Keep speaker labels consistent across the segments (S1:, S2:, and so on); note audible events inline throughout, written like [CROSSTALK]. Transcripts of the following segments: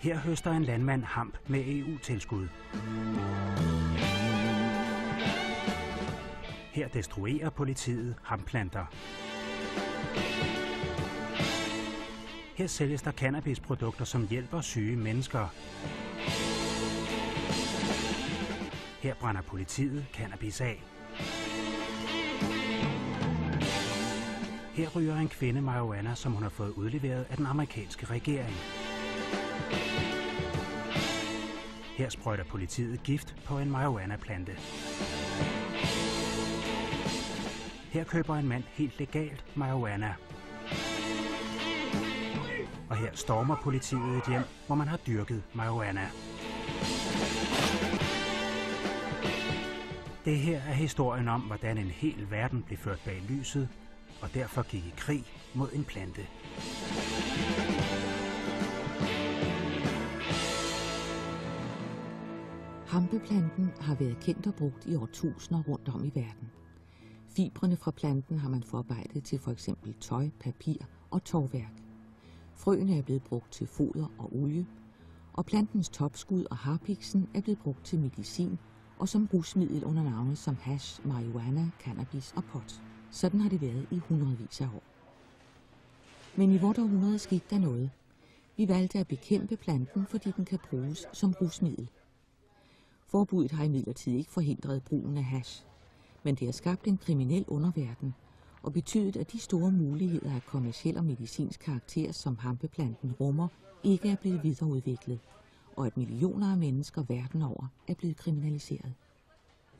S1: Her høster en landmand hamp med EU-tilskud. Her destruerer politiet hamplanter. Her sælges der cannabisprodukter, som hjælper syge mennesker. Her brænder politiet cannabis af. Her ryger en kvinde marijuana, som hun har fået udleveret af den amerikanske regering. Her sprøjter politiet gift på en marijuana-plante. Her køber en mand helt legalt marijuana. Og her stormer politiet et hjem, hvor man har dyrket marijuana. Det her er historien om, hvordan en hel verden blev ført bag lyset, og derfor gik i krig mod en plante.
S2: Hampeplanten har været kendt og brugt i årtusinder rundt om i verden. Fibrene fra planten har man forarbejdet til for eksempel tøj, papir og tovværk. Frøene er blevet brugt til foder og olie, og plantens topskud og harpiksen er blevet brugt til medicin og som rusmiddel under navne som hash, marihuana, cannabis og pot. Sådan har det været i hundredvis af år. Men i vort århundrede skete der noget. Vi valgte at bekæmpe planten, fordi den kan bruges som rusmiddel. Forbuddet har imidlertid ikke forhindret brugen af hash, men det har skabt en kriminel underverden og betydet, at de store muligheder af kommersiel og medicinsk karakter, som hampeplanten rummer, ikke er blevet videreudviklet, og at millioner af mennesker verden over er blevet kriminaliseret.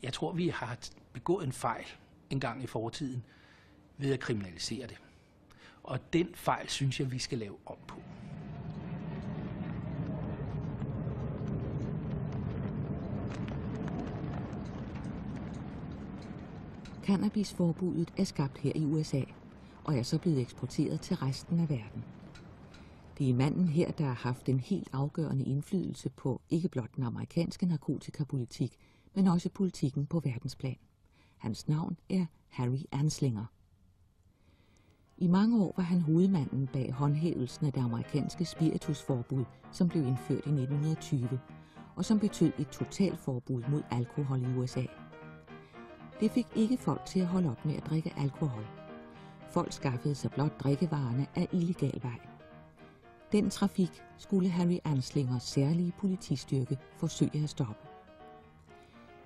S3: Jeg tror, vi har begået en fejl en gang i fortiden ved at kriminalisere det. Og den fejl synes jeg, vi skal lave om på.
S2: Cannabisforbuddet er skabt her i USA og er så blevet eksporteret til resten af verden. Det er manden her, der har haft en helt afgørende indflydelse på ikke blot den amerikanske narkotikapolitik, men også politikken på verdensplan. Hans navn er Harry Anslinger. I mange år var han hovedmanden bag håndhævelsen af det amerikanske spiritusforbud, som blev indført i 1920, og som betød et totalforbud mod alkohol i USA. Det fik ikke folk til at holde op med at drikke alkohol. Folk skaffede sig blot drikkevarerne af illegal vej. Den trafik skulle Harry Anslingers særlige politistyrke forsøge at stoppe.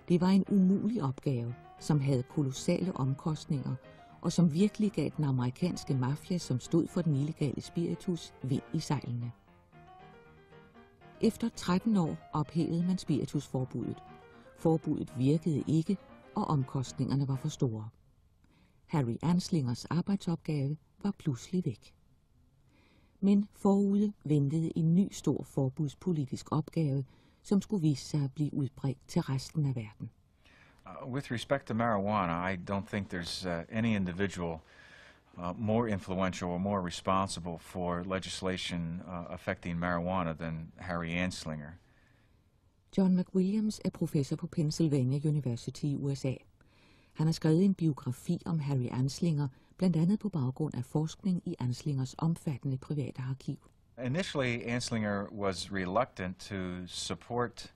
S2: Det var en umulig opgave, som havde kolossale omkostninger, og som virkelig gav den amerikanske mafia, som stod for den illegale spiritus, vind i sejlene. Efter 13 år ophævede man spiritusforbuddet. Forbuddet virkede ikke, og omkostningerne var for store. Harry Anslingers arbejdsopgave var pludselig væk. Men forude ventede en ny stor forbudspolitisk opgave, som skulle vise sig at blive udbredt til resten af verden.
S4: Uh, with respect to marijuana, I don't think there's uh, any individual uh, more influential or more responsible for legislation uh, affecting marijuana than Harry Anslinger.
S2: John McWilliams er professor på Pennsylvania University i USA. Han har skrevet en biografi om Harry Anslinger, blandt andet på baggrund af forskning i Anslingers omfattende private arkiv.
S4: Initially, Anslinger was reluctant to support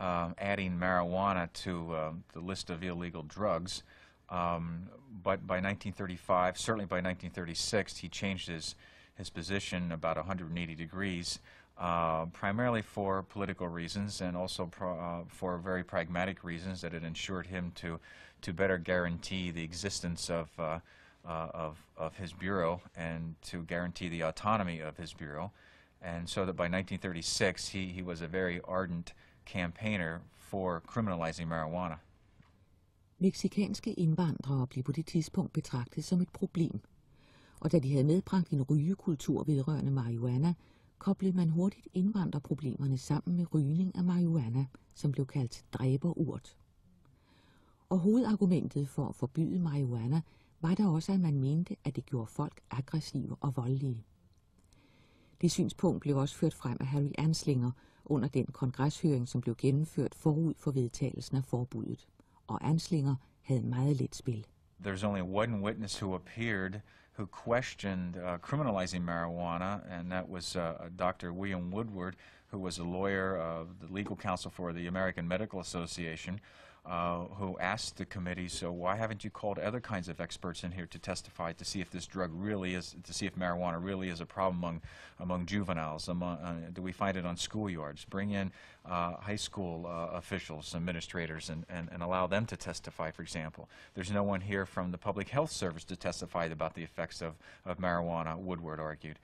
S4: um, adding marijuana to um, the list of illegal drugs, um, but by 1935, certainly by 1936, he changed his, his position about 180 degrees, uh, primarily for political reasons and also pro, uh, for very pragmatic reasons that it ensured him to, to better guarantee the existence of, uh, uh, of, of his bureau and to guarantee the autonomy of his bureau. And so that by 1936, he, he was a very ardent campaigner for criminalizing marijuana.
S2: Meksikanske indvandrere blev på det tidspunkt betragtet som et problem. Og da de havde medbragt en rygekultur vedrørende marihuana, koblede man hurtigt indvandrerproblemerne sammen med rygning af marihuana, som blev kaldt dræberurt. Og hovedargumentet for at forbyde marihuana var der også, at man mente, at det gjorde folk aggressive og voldelige. Det synspunkt blev også ført frem af Harry Anslinger under den kongreshøring, som blev gennemført forud for vedtagelsen af forbuddet. Og Anslinger havde meget lidt spil.
S4: There's only one witness who appeared who questioned uh, criminalizing marijuana, and that was uh, Dr. William Woodward, who was a lawyer, of the legal counsel for the American Medical Association, uh, who asked the committee, so why haven't you called other kinds of experts in here to testify to see if this drug really is, to see if marijuana really is a problem among, among juveniles? Among, uh, do we find it on schoolyards? Bring in uh, high school uh, officials, administrators, and, and, and allow them to testify, for example. There's no one here from the Public Health Service to testify about the effects of, of marijuana, Woodward argued.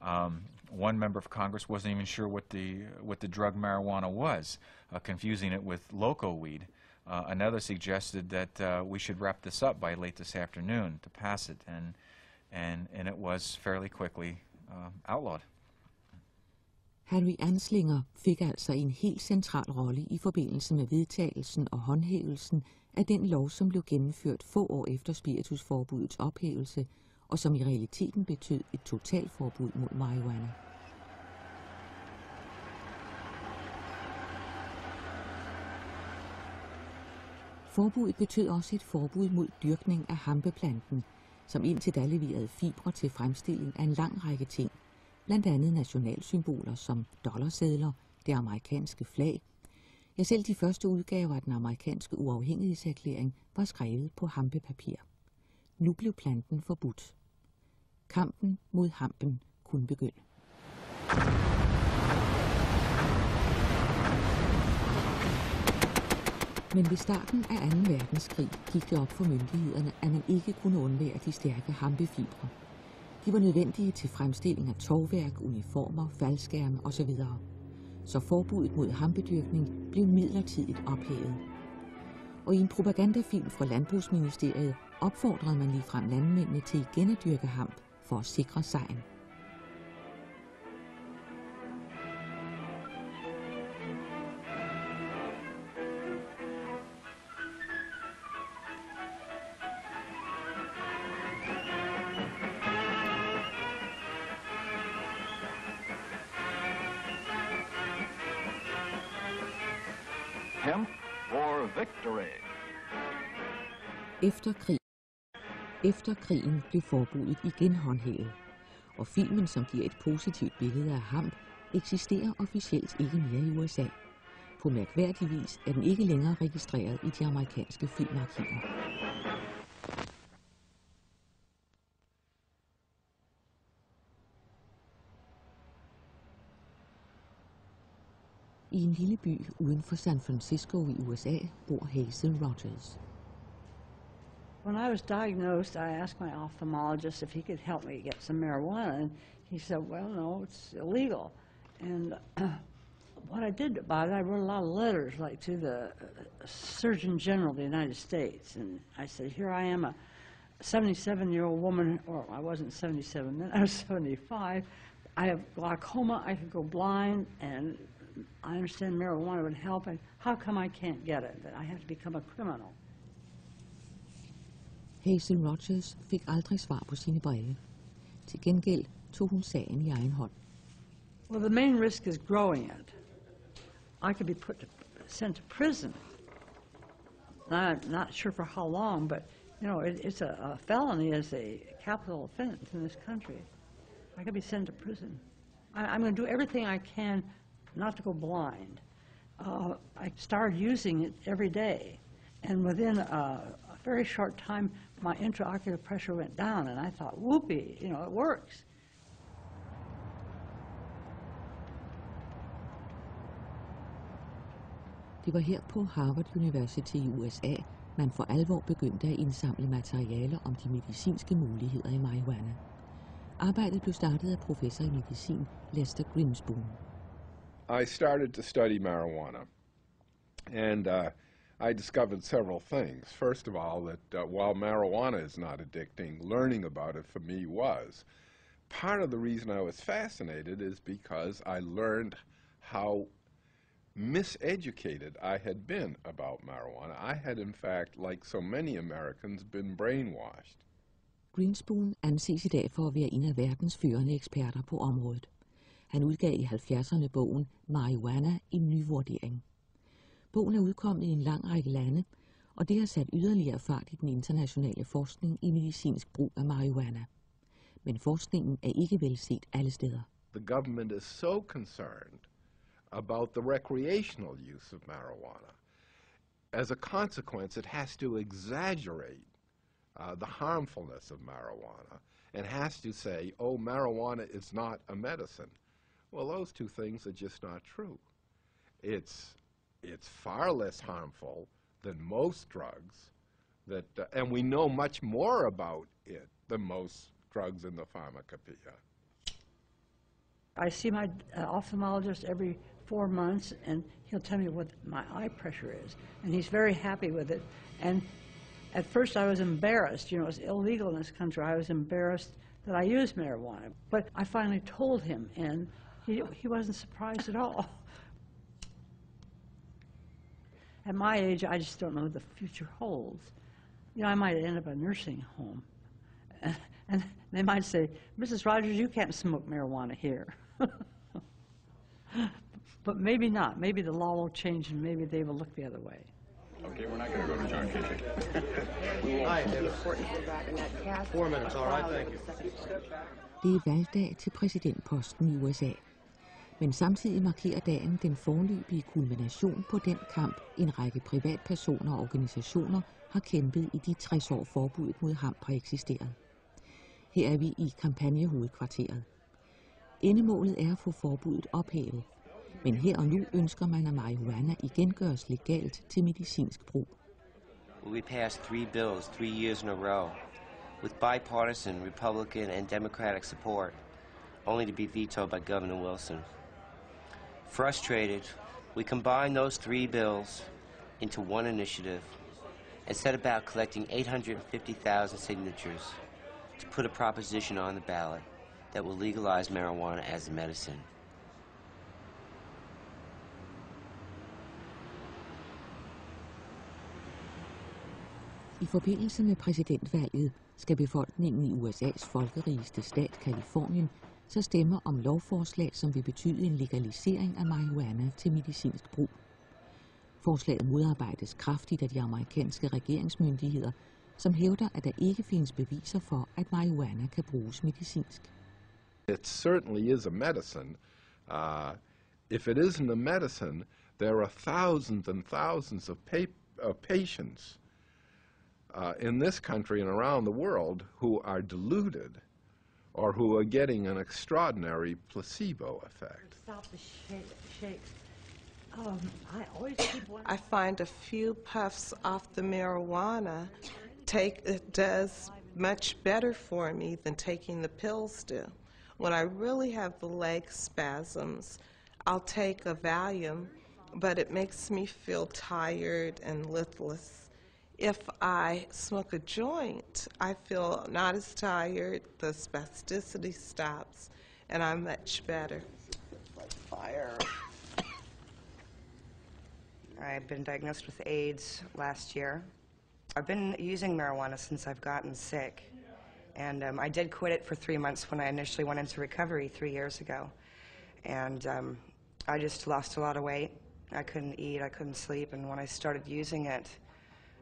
S4: Um, one member of Congress wasn't even sure what the, what the drug marijuana was, uh, confusing it with loco weed. Uh, another suggested that uh, we should wrap this up by late this afternoon to pass it, and, and, and it was fairly quickly uh, outlawed.
S2: Harry Anslinger fik altså en helt central rolle i forbindelse med vedtagelsen og håndhævelsen af den lov, som blev gennemført få år efter spiritusforbudets ophævelse, og som i realiteten betød et totalforbud mod marihuana. Forbuddet betød også et forbud mod dyrkning af hampeplanten, som indtil da leverede fibre til fremstilling af en lang række ting, blandt andet nationalsymboler som dollarsedler, det amerikanske flag. Ja, selv de første udgaver af den amerikanske uafhængighedserklæring var skrevet på hampepapir. Nu blev planten forbudt. Kampen mod hampen kunne begynde. Men ved starten af 2. verdenskrig gik det op for myndighederne, at man ikke kunne undvære de stærke hampefibre. De var nødvendige til fremstilling af tovværk, uniformer, faldskærme osv. Så forbuddet mod hampedyrkning blev midlertidigt ophævet. Og i en propagandafilm fra Landbrugsministeriet opfordrede man ligefrem landmændene til igen at dyrke hamp for at sikre sejren.
S5: Victory.
S2: Efter krig. Efter krigen blev forbuddet igen håndhævet, og filmen, som giver et positivt billede af ham, eksisterer officielt ikke mere i USA. På mærkværdig vis er den ikke længere registreret i de amerikanske filmarkiver. I en lille by uden for San Francisco i USA bor Hazel Rogers.
S6: When I was diagnosed, I asked my ophthalmologist if he could help me get some marijuana, and he said, "Well, no, it's illegal." And [CLEARS THROAT] what I did about it, I wrote a lot of letters, like to the uh, Surgeon General of the United States, and I said, "Here I am, a 77-year-old woman, or I wasn't 77 then, I was 75. I have glaucoma. I could go blind, and I understand marijuana would help. And how come I can't get it? That I have to become a criminal?"
S2: Hazel Rogers fik aldrig svar på sine breve. Til gengæld tog hun sagen i egen hånd.
S6: Well, the main risk is growing it. I could be put to, sent to prison. I'm not sure for how long, but you know, it, it's a, a felony as a capital offense in this country. I could be sent to prison. I, I'm going to do everything I can not to go blind. Uh, I started using it every day, and within a, a very short time, my intraocular pressure went down, and I thought, whoopee, you know, it works.
S2: Det var her på Harvard University i USA, man for alvor begyndte at indsamle materiale om de medicinske muligheder i marihuana. Arbejdet blev startet af professor i medicin Lester Grinspoon.
S7: I started to study marijuana, and uh, I discovered several things. First of all, that uh, while marijuana is not addicting, learning about it for me was. Part of the reason I was fascinated is because I learned how miseducated I had been about marijuana. I had, in fact, like so many Americans, been brainwashed.
S2: Grinspoon anses i dag for at være en af verdens førende eksperter på området. Han udgav i 70'erne bogen Marijuana i ny vurdering. Bogen er udkommet i en lang række lande, og det har sat yderligere fart i den internationale forskning i medicinsk brug af marihuana. men forskningen er ikke velset alle steder.
S7: The government is so concerned about the recreational use of marijuana. As a consequence, it has to exaggerate uh, the harmfulness of marijuana and has to say, oh, marijuana is not a medicine. Well, those two things are just not true. It's, it's far less harmful than most drugs, that, uh, and we know much more about it than most drugs in the pharmacopoeia.
S6: I see my uh, ophthalmologist every four months, and he'll tell me what my eye pressure is, and he's very happy with it. And at first, I was embarrassed. You know, it's illegal in this country. I was embarrassed that I used marijuana, but I finally told him, and he he wasn't surprised at all. At my age, I just don't know what the future holds. You know, I might end up in a nursing home. [LAUGHS] And they might say, Mrs. Rogers, you can't smoke marijuana here. [LAUGHS] but maybe not. Maybe the law will change and maybe they will look the other way.
S5: Okay, we're not going to go to John Kitchen. [LAUGHS]
S8: Four minutes, all right, thank you.
S2: Det er valgdag til præsidentposten i USA. Men samtidig markerer dagen den forløbige kulmination på den kamp, en række privatpersoner og organisationer har kæmpet i de 60 år forbuddet mod ham har eksisteret. Her er vi i kampagnehovedkvarteret. Endemålet er at få forbuddet ophævet, men her og nu ønsker man, at marihuana igen gøres legalt til medicinsk brug.
S9: We passed three bills three years in a row with bipartisan Republican and Democratic support, only to be vetoed by Governor Wilson. Frustrated, we combined those three bills into one initiative and set about collecting 850,000 signatures to put a proposition on the ballot that will legalize marijuana as a medicine.
S2: I forbindelse med præsidentvalget skal befolkningen i USA's folkerigeste stat, Kalifornien, så stemmer om lovforslag, som vil betyde en legalisering af marihuana til medicinsk brug. Forslaget modarbejdes kraftigt af de amerikanske regeringsmyndigheder, som hævder, at der ikke findes beviser for, at marihuana kan bruges medicinsk.
S7: It certainly is a medicine. Uh, if it isn't a medicine, there are thousands and thousands of, pa- of patients uh, in this country and around the world who are deluded or who are getting an extraordinary placebo effect.
S6: Stop the shake, shakes. Um, I always keep one.
S10: I find a few puffs off the marijuana take it does much better for me than taking the pills do. When I really have the leg spasms, I'll take a Valium, but it makes me feel tired and listless. If I smoke a joint, I feel not as tired, the spasticity stops, and I'm much better.
S8: Fire.
S11: I've been diagnosed with AIDS last year. I've been using marijuana since I've gotten sick. And um, I did quit it for three months when I initially went into recovery three years ago. And um, I just lost a lot of weight. I couldn't eat, I couldn't sleep. And when I started using it,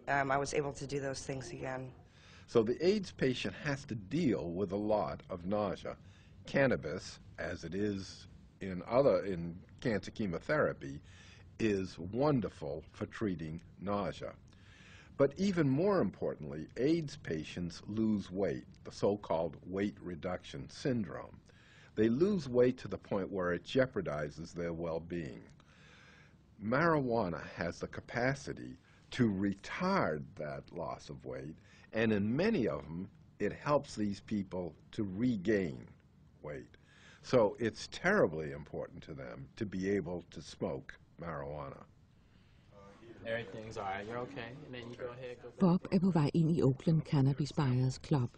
S11: um, I was able to do those things again.
S7: So the AIDS patient has to deal with a lot of nausea. Cannabis, as it is in other in cancer chemotherapy, is wonderful for treating nausea. But even more importantly, AIDS patients lose weight, the so-called weight reduction syndrome. They lose weight to the point where it jeopardizes their well-being. Marijuana has the capacity to retard that loss of weight, and in many of them, it helps these people to regain weight. So it's terribly important to them to be able to smoke marijuana.
S8: Everything's all right, you're okay, and then you go ahead, go
S2: Bob er på vej ind i Oakland Cannabis Buyers Club.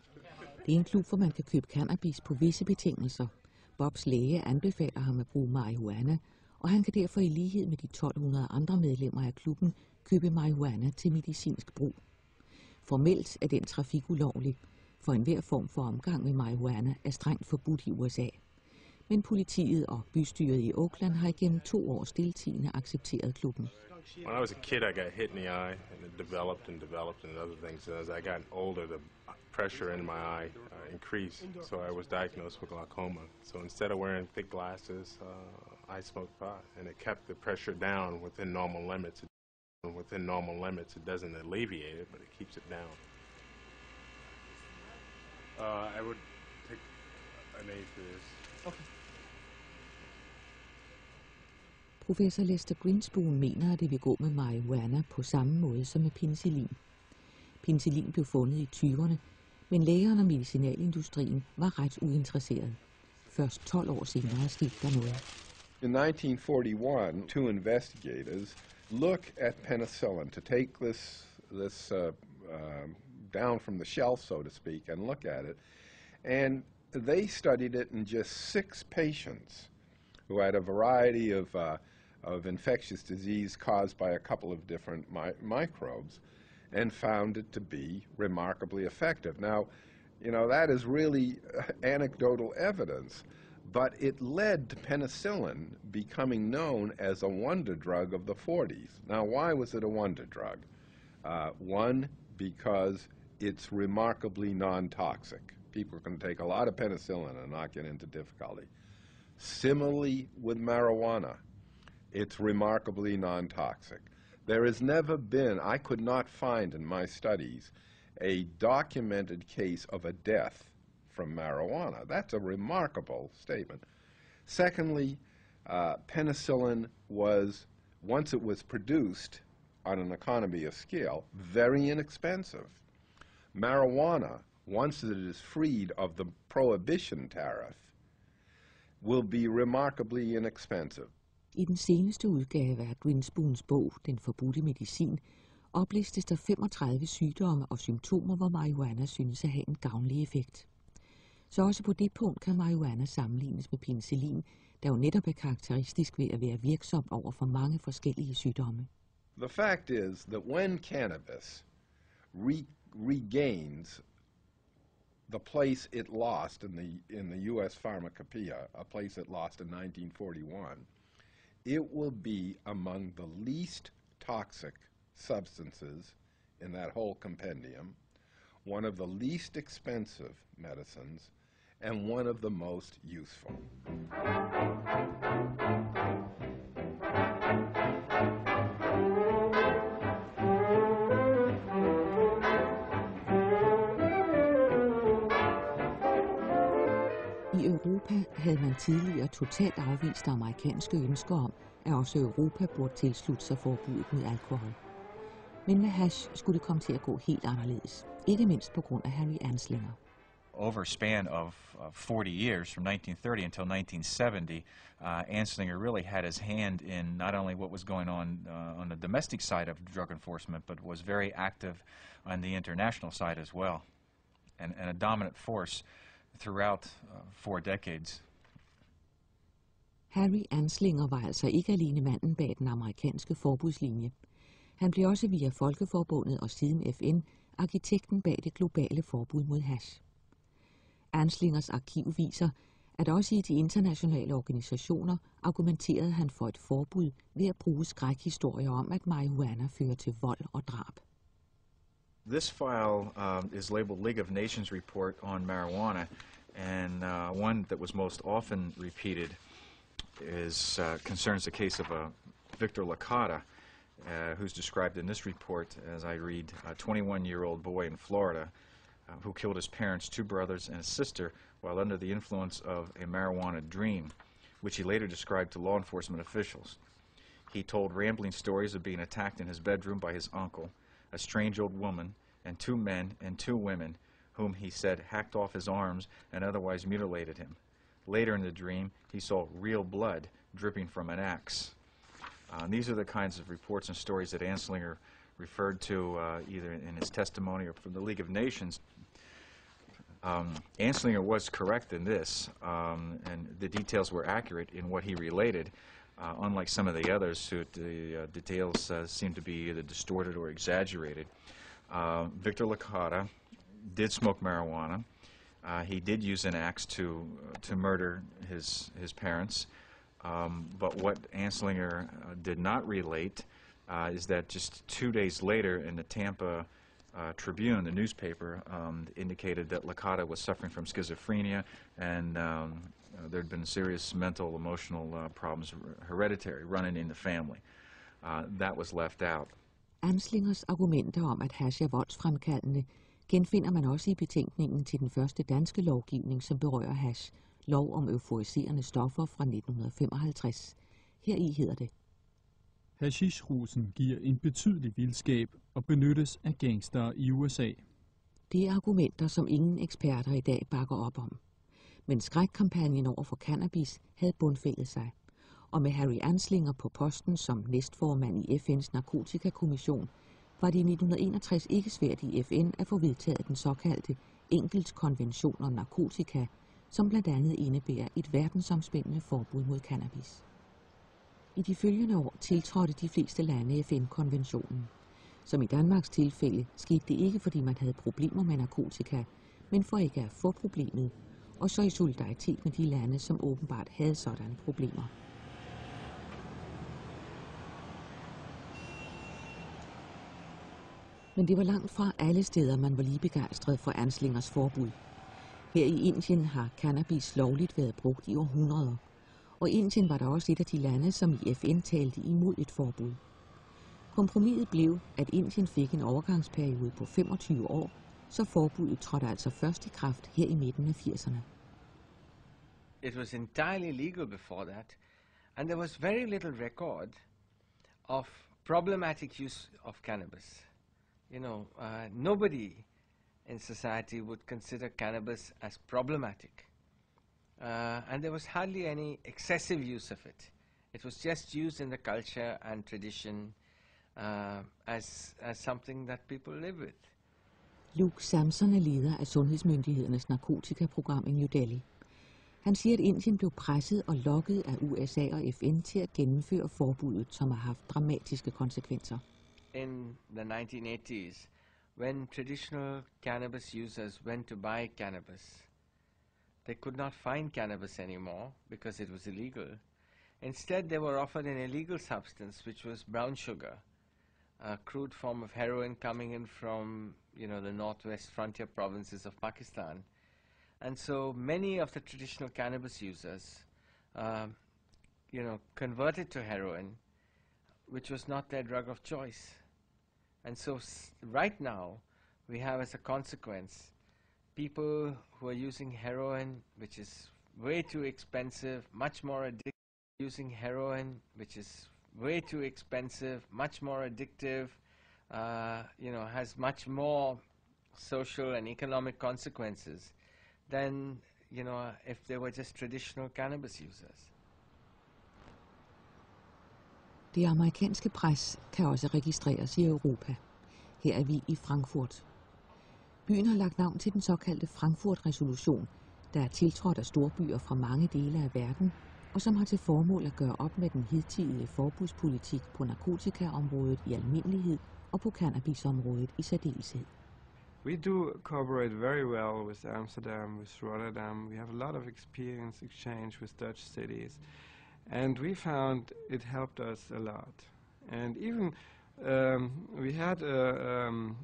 S2: Det er en klub, hvor man kan købe cannabis på visse betingelser. Bobs læge anbefaler ham at bruge marihuana, og han kan derfor i lighed med de 1200 andre medlemmer af klubben købe marihuana til medicinsk brug. Formelt er den trafik ulovlig, for enhver form for omgang med marihuana er strengt forbudt i USA. Men politiet og bystyret i Oakland har igennem to år stiltigende accepteret klubben.
S12: When I was a kid, I got hit in the eye, and it developed and developed and other things. And as I got older, the pressure in my eye uh, increased, so I was diagnosed with glaucoma. So instead of wearing thick glasses, uh, I smoked pot, and it kept the pressure down within normal limits. Within normal limits, it doesn't alleviate it, but it keeps it down. Uh, I would take an A for this.
S3: Okay.
S2: Professor Lester Greenspoon mener, at det vil gå med marihuana på samme måde som med penicillin. Penicillin blev fundet i 20'erne, men lægerne og medicinalindustrien var ret uinteresseret. Først 12 år senere skete der noget.
S7: In 1941, two investigators look at penicillin to take this this uh, uh, down from the shelf, so to speak, and look at it. And they studied it in just six patients who had a variety of, uh, of infectious disease caused by a couple of different mi microbes and found it to be remarkably effective. Now, you know, that is really anecdotal evidence, but it led to penicillin becoming known as a wonder drug of the 40s. Now, why was it a wonder drug? Uh, one, because it's remarkably non-toxic. People can take a lot of penicillin and not get into difficulty. Similarly with marijuana, it's remarkably non-toxic. There has never been, I could not find in my studies, a documented case of a death from marijuana. That's a remarkable statement. Secondly, uh, penicillin was, once it was produced on an economy of scale, very inexpensive. Marijuana, once it is freed of the prohibition tariff, will be remarkably inexpensive.
S2: I den seneste udgave af Greenspoons bog, Den forbudte medicin, oplistes der 35 sygdomme og symptomer, hvor marihuana synes at have en gavnlig effekt. Så også på det punkt kan marihuana sammenlignes med penicillin, der jo netop er karakteristisk ved at være virksom over for mange forskellige sygdomme.
S7: The fact is that when cannabis re regains the place it lost in the in the U.S. pharmacopoeia, a place it lost in 1941, it will be among the least toxic substances in that whole compendium, one of the least expensive medicines, and one of the most useful.
S2: I Europa havde man tidligere totalt afvist amerikanske ønsker om, at også Europa burde tilslutte sig forbuddet mod alkohol. Men med hash skulle det komme til at gå helt anderledes. Ikke mindst på grund af Harry Anslinger.
S4: Over a span of, of 40 years, from 1930 until 1970, uh, Anslinger really had his hand in not only what was going on uh, on the domestic side of drug enforcement, but was very active on the international side as well, and, and a dominant force throughout uh, four decades.
S2: Harry Anslinger var altså ikke alene manden bag den amerikanske forbudslinje. Han blev også via Folkeforbundet og siden FN arkitekten bag det globale forbud mod hash. Anslingers arkiv viser, at også i de internationale organisationer argumenterede han for et forbud ved at bruge skrækhistorier om, at marihuana fører til vold og drab.
S4: This file um, is labeled League of Nations report on marijuana, and uh, one that was most often repeated is uh, concerns the case of a Victor Licata, uh, who's described in this report, as I read, a 21-year-old boy in Florida who killed his parents, two brothers, and a sister while under the influence of a marijuana dream, which he later described to law enforcement officials. He told rambling stories of being attacked in his bedroom by his uncle, a strange old woman, and two men and two women whom he said hacked off his arms and otherwise mutilated him. Later in the dream, he saw real blood dripping from an axe. Uh, these are the kinds of reports and stories that Anslinger referred to uh, either in his testimony or from the League of Nations. Um, Anslinger was correct in this, um, and the details were accurate in what he related, uh, unlike some of the others who the uh, details uh, seem to be either distorted or exaggerated. Uh, Victor Licata did smoke marijuana. Uh, he did use an axe to to murder his his parents. Um, but what Anslinger uh, did not relate uh, is that just two days later in the Tampa uh, Tribune, the newspaper, um, indicated that Licata was suffering from schizophrenia and um, uh, had been serious mental, emotional uh, problems, hereditary, running in the family. Uh, that was left out.
S2: Anslingers argumenter om, at hash er voldsfremkaldende, genfinder man også i betænkningen til den første danske lovgivning, som berører hash, lov om euforiserende stoffer fra 1955. Heri hedder det.
S13: Hashishrusen giver en betydelig vildskab og benyttes af gangstere i USA.
S2: Det er argumenter, som ingen eksperter i dag bakker op om. Men skrækkampagnen over for cannabis havde bundfældet sig. Og med Harry Anslinger på posten som næstformand i FN's narkotikakommission, var det i 1961 ikke svært i FN at få vedtaget den såkaldte enkeltkonvention om narkotika, som blandt andet indebærer et verdensomspændende forbud mod cannabis. I de følgende år tiltrådte de fleste lande FN-konventionen. Som i Danmarks tilfælde skete det ikke, fordi man havde problemer med narkotika, men for ikke at få problemet, og så i solidaritet med de lande, som åbenbart havde sådanne problemer. Men det var langt fra alle steder, man var lige begejstret for Anslingers forbud. Her i Indien har cannabis lovligt været brugt i århundreder, og Indien var der også et af de lande, som i FN talte imod et forbud. Kompromiset blev, at Indien fik en overgangsperiode på 25 år, så forbuddet trådte altså først i kraft her i midten af 80'erne.
S14: It was entirely legal before that, and there was very little record of problematic use of cannabis. You know, uh, nobody in society would consider cannabis as problematic. Uh, and there was hardly any excessive use of it. It was just used in the culture and tradition uh, as, as something that people live with.
S2: Luke Samson er leder af sundhedsmyndighedernes narkotikaprogram i New Delhi. Han siger, at Indien blev presset og lokket af USA og FN til at gennemføre forbuddet, som har haft dramatiske konsekvenser.
S14: In the 1980s, when traditional cannabis users went to buy cannabis, they could not find cannabis anymore because it was illegal. Instead, they were offered an illegal substance, which was brown sugar, a crude form of heroin coming in from, you know, the northwest frontier provinces of Pakistan. And so many of the traditional cannabis users, uh, you know, converted to heroin, which was not their drug of choice. And so right now, we have as a consequence people who are using heroin, which is way too expensive, much more addictive, using heroin, which is way too expensive, much more addictive, uh, you know, has much more social and economic consequences than, you know, if they were just traditional cannabis users.
S2: Det amerikanske pres kan også registreres i Europa. Her er vi Frankfurt. Byen har lagt navn til den såkaldte Frankfurt-resolution, der er tiltrådt af storbyer fra mange dele af verden, og som har til formål at gøre op med den hidtidige forbudspolitik på narkotikaområdet i almindelighed og på cannabisområdet i særdeleshed.
S15: We do cooperate very well with Amsterdam, with Rotterdam. We have a lot of experience exchange with Dutch cities. And we found it helped us a lot. And even um, we had a, um,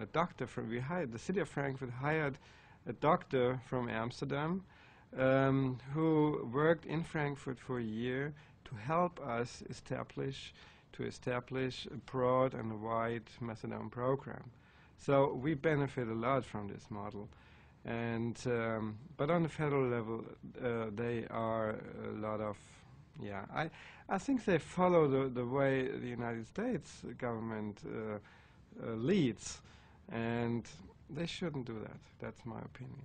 S15: a doctor from, we hired, the city of Frankfurt hired a doctor from Amsterdam um, who worked in Frankfurt for a year to help us establish, to establish a broad and wide methadone program. So we benefit a lot from this model. And, um, but on the federal level, uh, they are a lot of yeah, I, I think they follow the, the way the United States government uh, uh, leads, and they shouldn't do that. That's my opinion.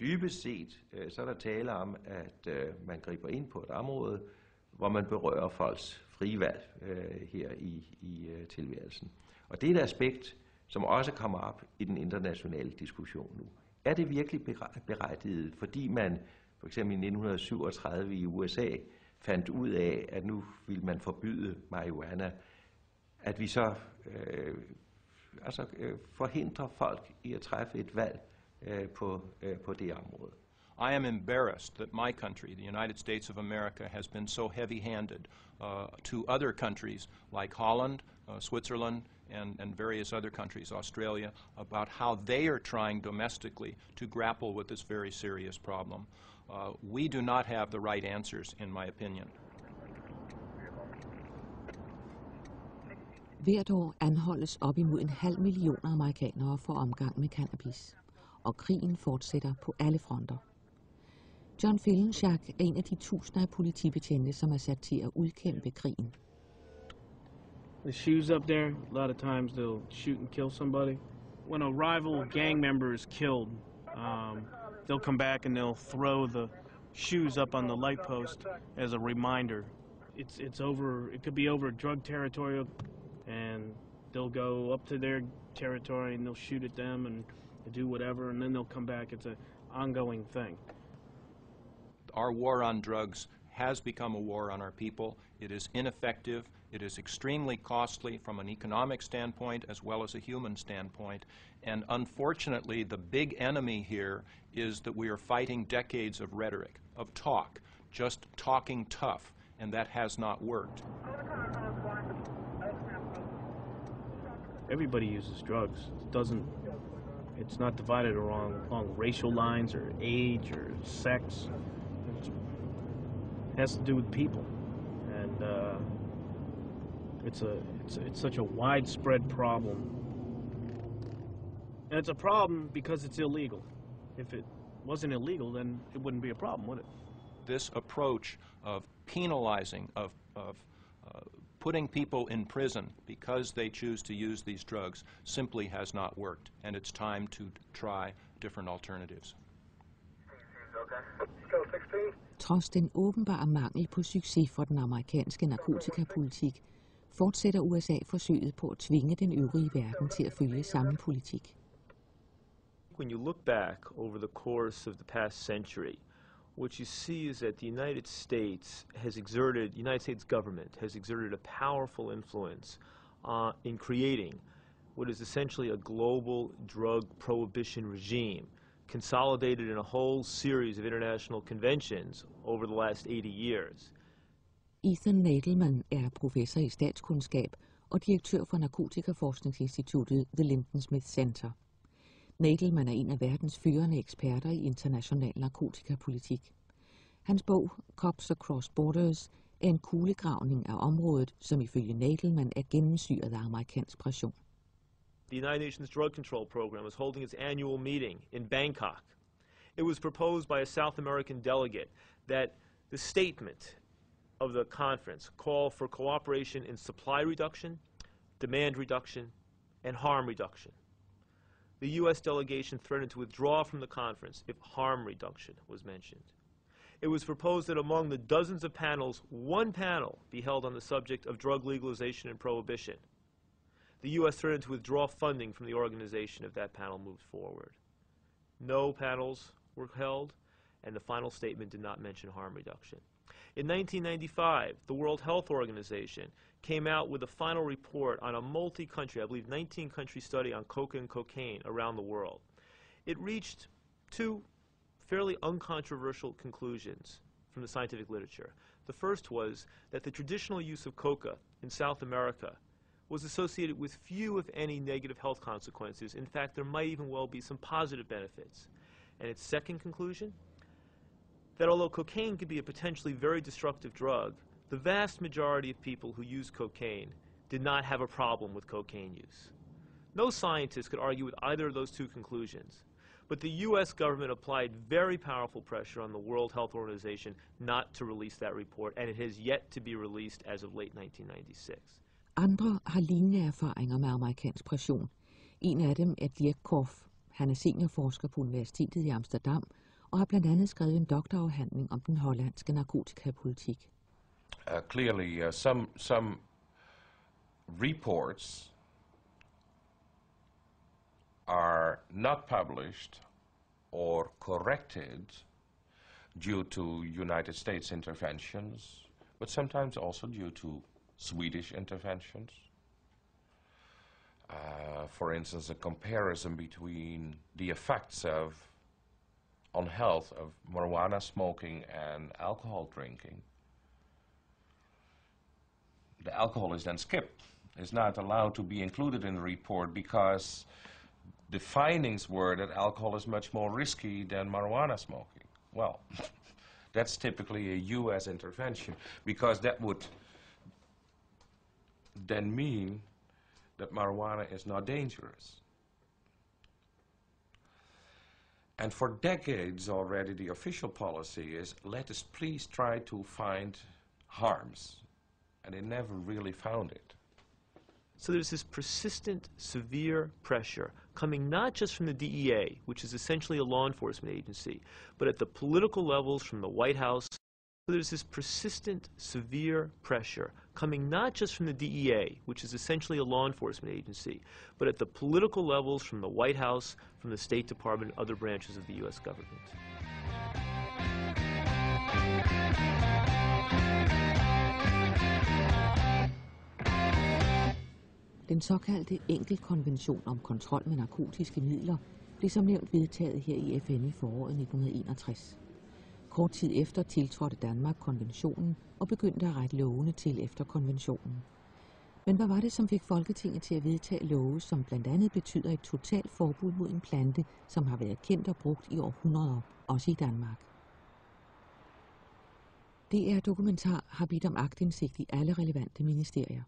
S16: Dybest set, øh, så er der tale om, at øh, man griber ind på et område, hvor man berører folks frie valg øh, her i, i øh, tilværelsen. Og det er et aspekt, som også kommer op i den internationale diskussion nu. Er det virkelig berettiget, fordi man for eksempel i 1937 i USA fandt ud af, at nu vil man forbyde marihuana, at vi så øh, altså, øh, forhindrer folk i at træffe et valg øh, på, øh, på det område.
S17: I am embarrassed that my country, the United States of America, has been so heavy handed uh, to other countries like Holland, uh, Switzerland, and, and various other countries, Australia, about how they are trying domestically to grapple with this very serious problem. Uh, we do not have the right answers, in my opinion.
S2: Hvert år anholdes op imod en halv million amerikanere for omgang med cannabis, og krigen fortsætter på alle fronter. John Fillenschak er en af de tusinder af politibetjente, som er sat til at udkæmpe krigen.
S18: The shoes up there, a lot of times they'll shoot and kill somebody. When a rival gang member is killed, um, they'll come back and they'll throw the shoes up on the light post as a reminder. It's it's over. It could be over drug territory, and they'll go up to their territory and they'll shoot at them and do whatever, and then they'll come back. It's an ongoing thing.
S17: Our war on drugs has become a war on our people. It is ineffective. It is extremely costly from an economic standpoint as well as a human standpoint. And unfortunately, the big enemy here is that we are fighting decades of rhetoric, of talk, just talking tough, and that has not worked.
S18: Everybody uses drugs. It doesn't. It's not divided along, along racial lines or age or sex. It has to do with people, and uh, it's a it's it's such a widespread problem. And it's a problem because it's illegal. If it wasn't illegal, then it wouldn't be a problem, would it?
S17: This approach of penalizing, of, of uh, putting people in prison because they choose to use these drugs simply has not worked, and it's time to try different alternatives.
S2: Trods den åbenbare mangel på succes for den amerikanske narkotikapolitik, fortsætter USA forsøget på at tvinge den øvrige verden til at følge samme politik.
S19: When you look back over the course of the past century, what you see is that the United States has exerted, United States government has exerted a powerful influence uh, in creating what is essentially a global drug prohibition regime, consolidated in a whole series of international conventions over the last 80 years.
S2: Ethan Nadelman er professor i statskundskab og direktør for Narkotikaforskningsinstituttet The Linden Smith Center. Nadelman er en af verdens førende eksperter i international narkotikapolitik. Hans bog Cops Across Borders er en kuglegravning af området, som ifølge Nadelman er gennemsyret af amerikansk pression.
S19: The United Nations Drug Control Program is holding its annual meeting in Bangkok. It was proposed by a South American delegate that the statement of the conference call for cooperation in supply reduction, demand reduction, and harm reduction. The U.S. delegation threatened to withdraw from the conference if harm reduction was mentioned. It was proposed that among the dozens of panels, one panel be held on the subject of drug legalization and prohibition. The U.S. threatened to withdraw funding from the organization if that panel moved forward. No panels were held, and the final statement did not mention harm reduction. In 1995, the World Health Organization came out with a final report on a multi-country, I believe 19-country study on coca and cocaine around the world. It reached two fairly uncontroversial conclusions from the scientific literature. The first was that the traditional use of coca in South America was associated with few, if any, negative health consequences. In fact, there might even well be some positive benefits. And its second conclusion that although cocaine could be a potentially very destructive drug, the vast majority of people who use cocaine did not have a problem with cocaine use. No scientist could argue with either of those two conclusions. But the U.S. government applied very powerful pressure on the World Health Organization not to release that report, and it has yet to be released as of late 1996.
S2: Andre har lignende erfaringer med amerikansk pression. En af dem er Dirk Korf. Han er seniorforsker på Universitetet i Amsterdam og har blandt andet skrevet en doktorafhandling om den hollandske narkotikapolitik.
S20: Uh, clearly, uh, some some reports are not published or corrected due to United States interventions, but sometimes also due to Swedish interventions. Uh, for instance, a comparison between the effects of on health of marijuana smoking and alcohol drinking. The alcohol is then skipped is not allowed to be included in the report because the findings were that alcohol is much more risky than marijuana smoking. Well, [LAUGHS] that's typically a U.S. intervention because that would then mean that marijuana is not dangerous. And for decades already, the official policy is let us please try to find harms. And they never really found it.
S19: So there's this persistent, severe pressure coming not just from the DEA, which is essentially a law enforcement agency, but at the political levels from the White House. So there's this persistent, severe pressure coming not just from the DEA, which is essentially a law enforcement agency, but at the political levels from the White House, from the State Department, and other branches of the U.S. government.
S2: Den såkaldte enkeltkonvention om kontrol med narkotiske midler blev som nævnt vedtaget her i FN i foråret 1961. Kort tid efter tiltrådte Danmark konventionen og begyndte at rette lovene til efter konventionen. Men hvad var det, som fik Folketinget til at vedtage love, som blandt andet betyder et totalt forbud mod en plante, som har været kendt og brugt i århundreder, også i Danmark? DR Dokumentar har bedt om agtindsigt i alle relevante ministerier.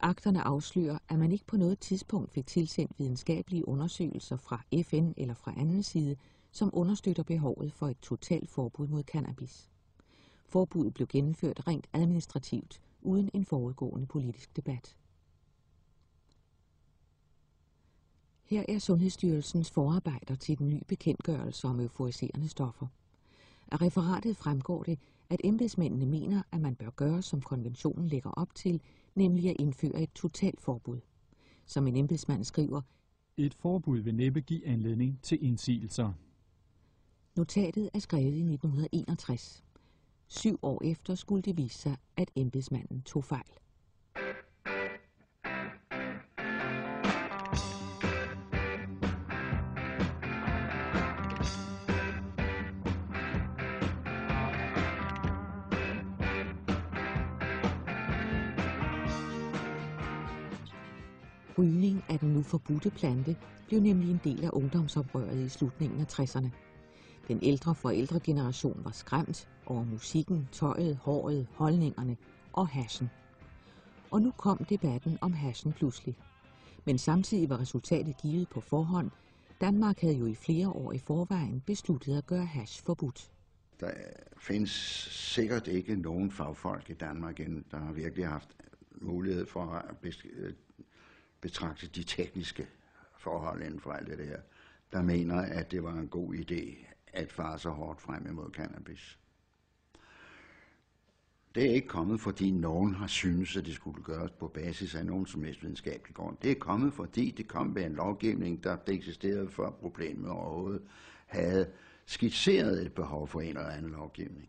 S2: Akterne afslører, at man ikke på noget tidspunkt fik tilsendt videnskabelige undersøgelser fra FN eller fra anden side, som understøtter behovet for et totalt forbud mod cannabis. Forbuddet blev gennemført rent administrativt, uden en forudgående politisk debat. Her er Sundhedsstyrelsens forarbejder til den nye bekendtgørelse om euforiserende stoffer. Af referatet fremgår det, at embedsmændene mener, at man bør gøre, som konventionen lægger op til, nemlig at indføre et totalforbud. Som en embedsmand skriver,
S13: Et forbud vil næppe give anledning til indsigelser.
S2: Notatet er skrevet i 1961. Syv år efter skulle det vise sig, at embedsmanden tog fejl. Rygning af den nu forbudte plante blev nemlig en del af ungdomsoprøret i slutningen af 60'erne. Den ældre forældregeneration var skræmt over musikken, tøjet, håret, holdningerne og hashen. Og nu kom debatten om hashen pludselig. Men samtidig var resultatet givet på forhånd. Danmark havde jo i flere år i forvejen besluttet at gøre hash forbudt.
S21: Der findes sikkert ikke nogen fagfolk i Danmark, der har virkelig haft mulighed for at øh, betragte de tekniske forhold inden for alt det her, der mener, at det var en god idé at fare så hårdt frem imod cannabis. Det er ikke kommet, fordi nogen har syntes, at det skulle gøres på basis af nogen som helst videnskabelig grund. Det er kommet, fordi det kom med en lovgivning, der eksisterede før problemet overhovedet havde skitseret et behov for en eller anden lovgivning.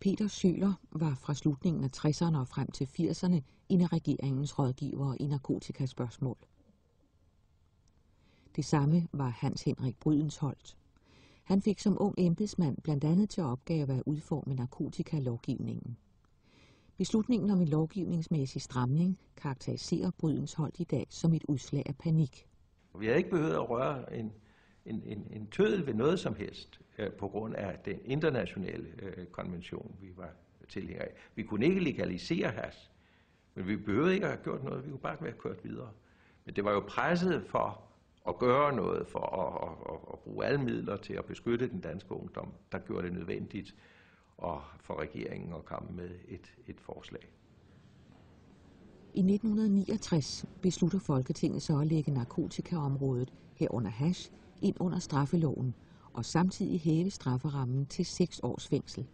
S2: Peter Syler var fra slutningen af 60'erne og frem til 80'erne en af regeringens rådgivere i narkotikaspørgsmål. Det samme var Hans Henrik Brydensholt. Han fik som ung embedsmand blandt andet til opgave at udforme narkotikalovgivningen. Beslutningen om en lovgivningsmæssig stramning karakteriserer Brydensholt i dag som et udslag af panik.
S16: Vi havde ikke behøvet at røre en, en, en, en tødel ved noget som helst øh, på grund af den internationale øh, konvention, vi var tilhængere af. Vi kunne ikke legalisere hash, men vi behøvede ikke at have gjort noget. Vi kunne bare have kørt videre. Men det var jo presset for at gøre noget for at, at, at, at bruge alle midler til at beskytte den danske ungdom, der gjorde det nødvendigt og for regeringen at komme med et, et forslag.
S2: I 1969 beslutter Folketinget så at lægge narkotikaområdet herunder hash ind under straffeloven og samtidig hæve strafferammen til 6 års fængsel.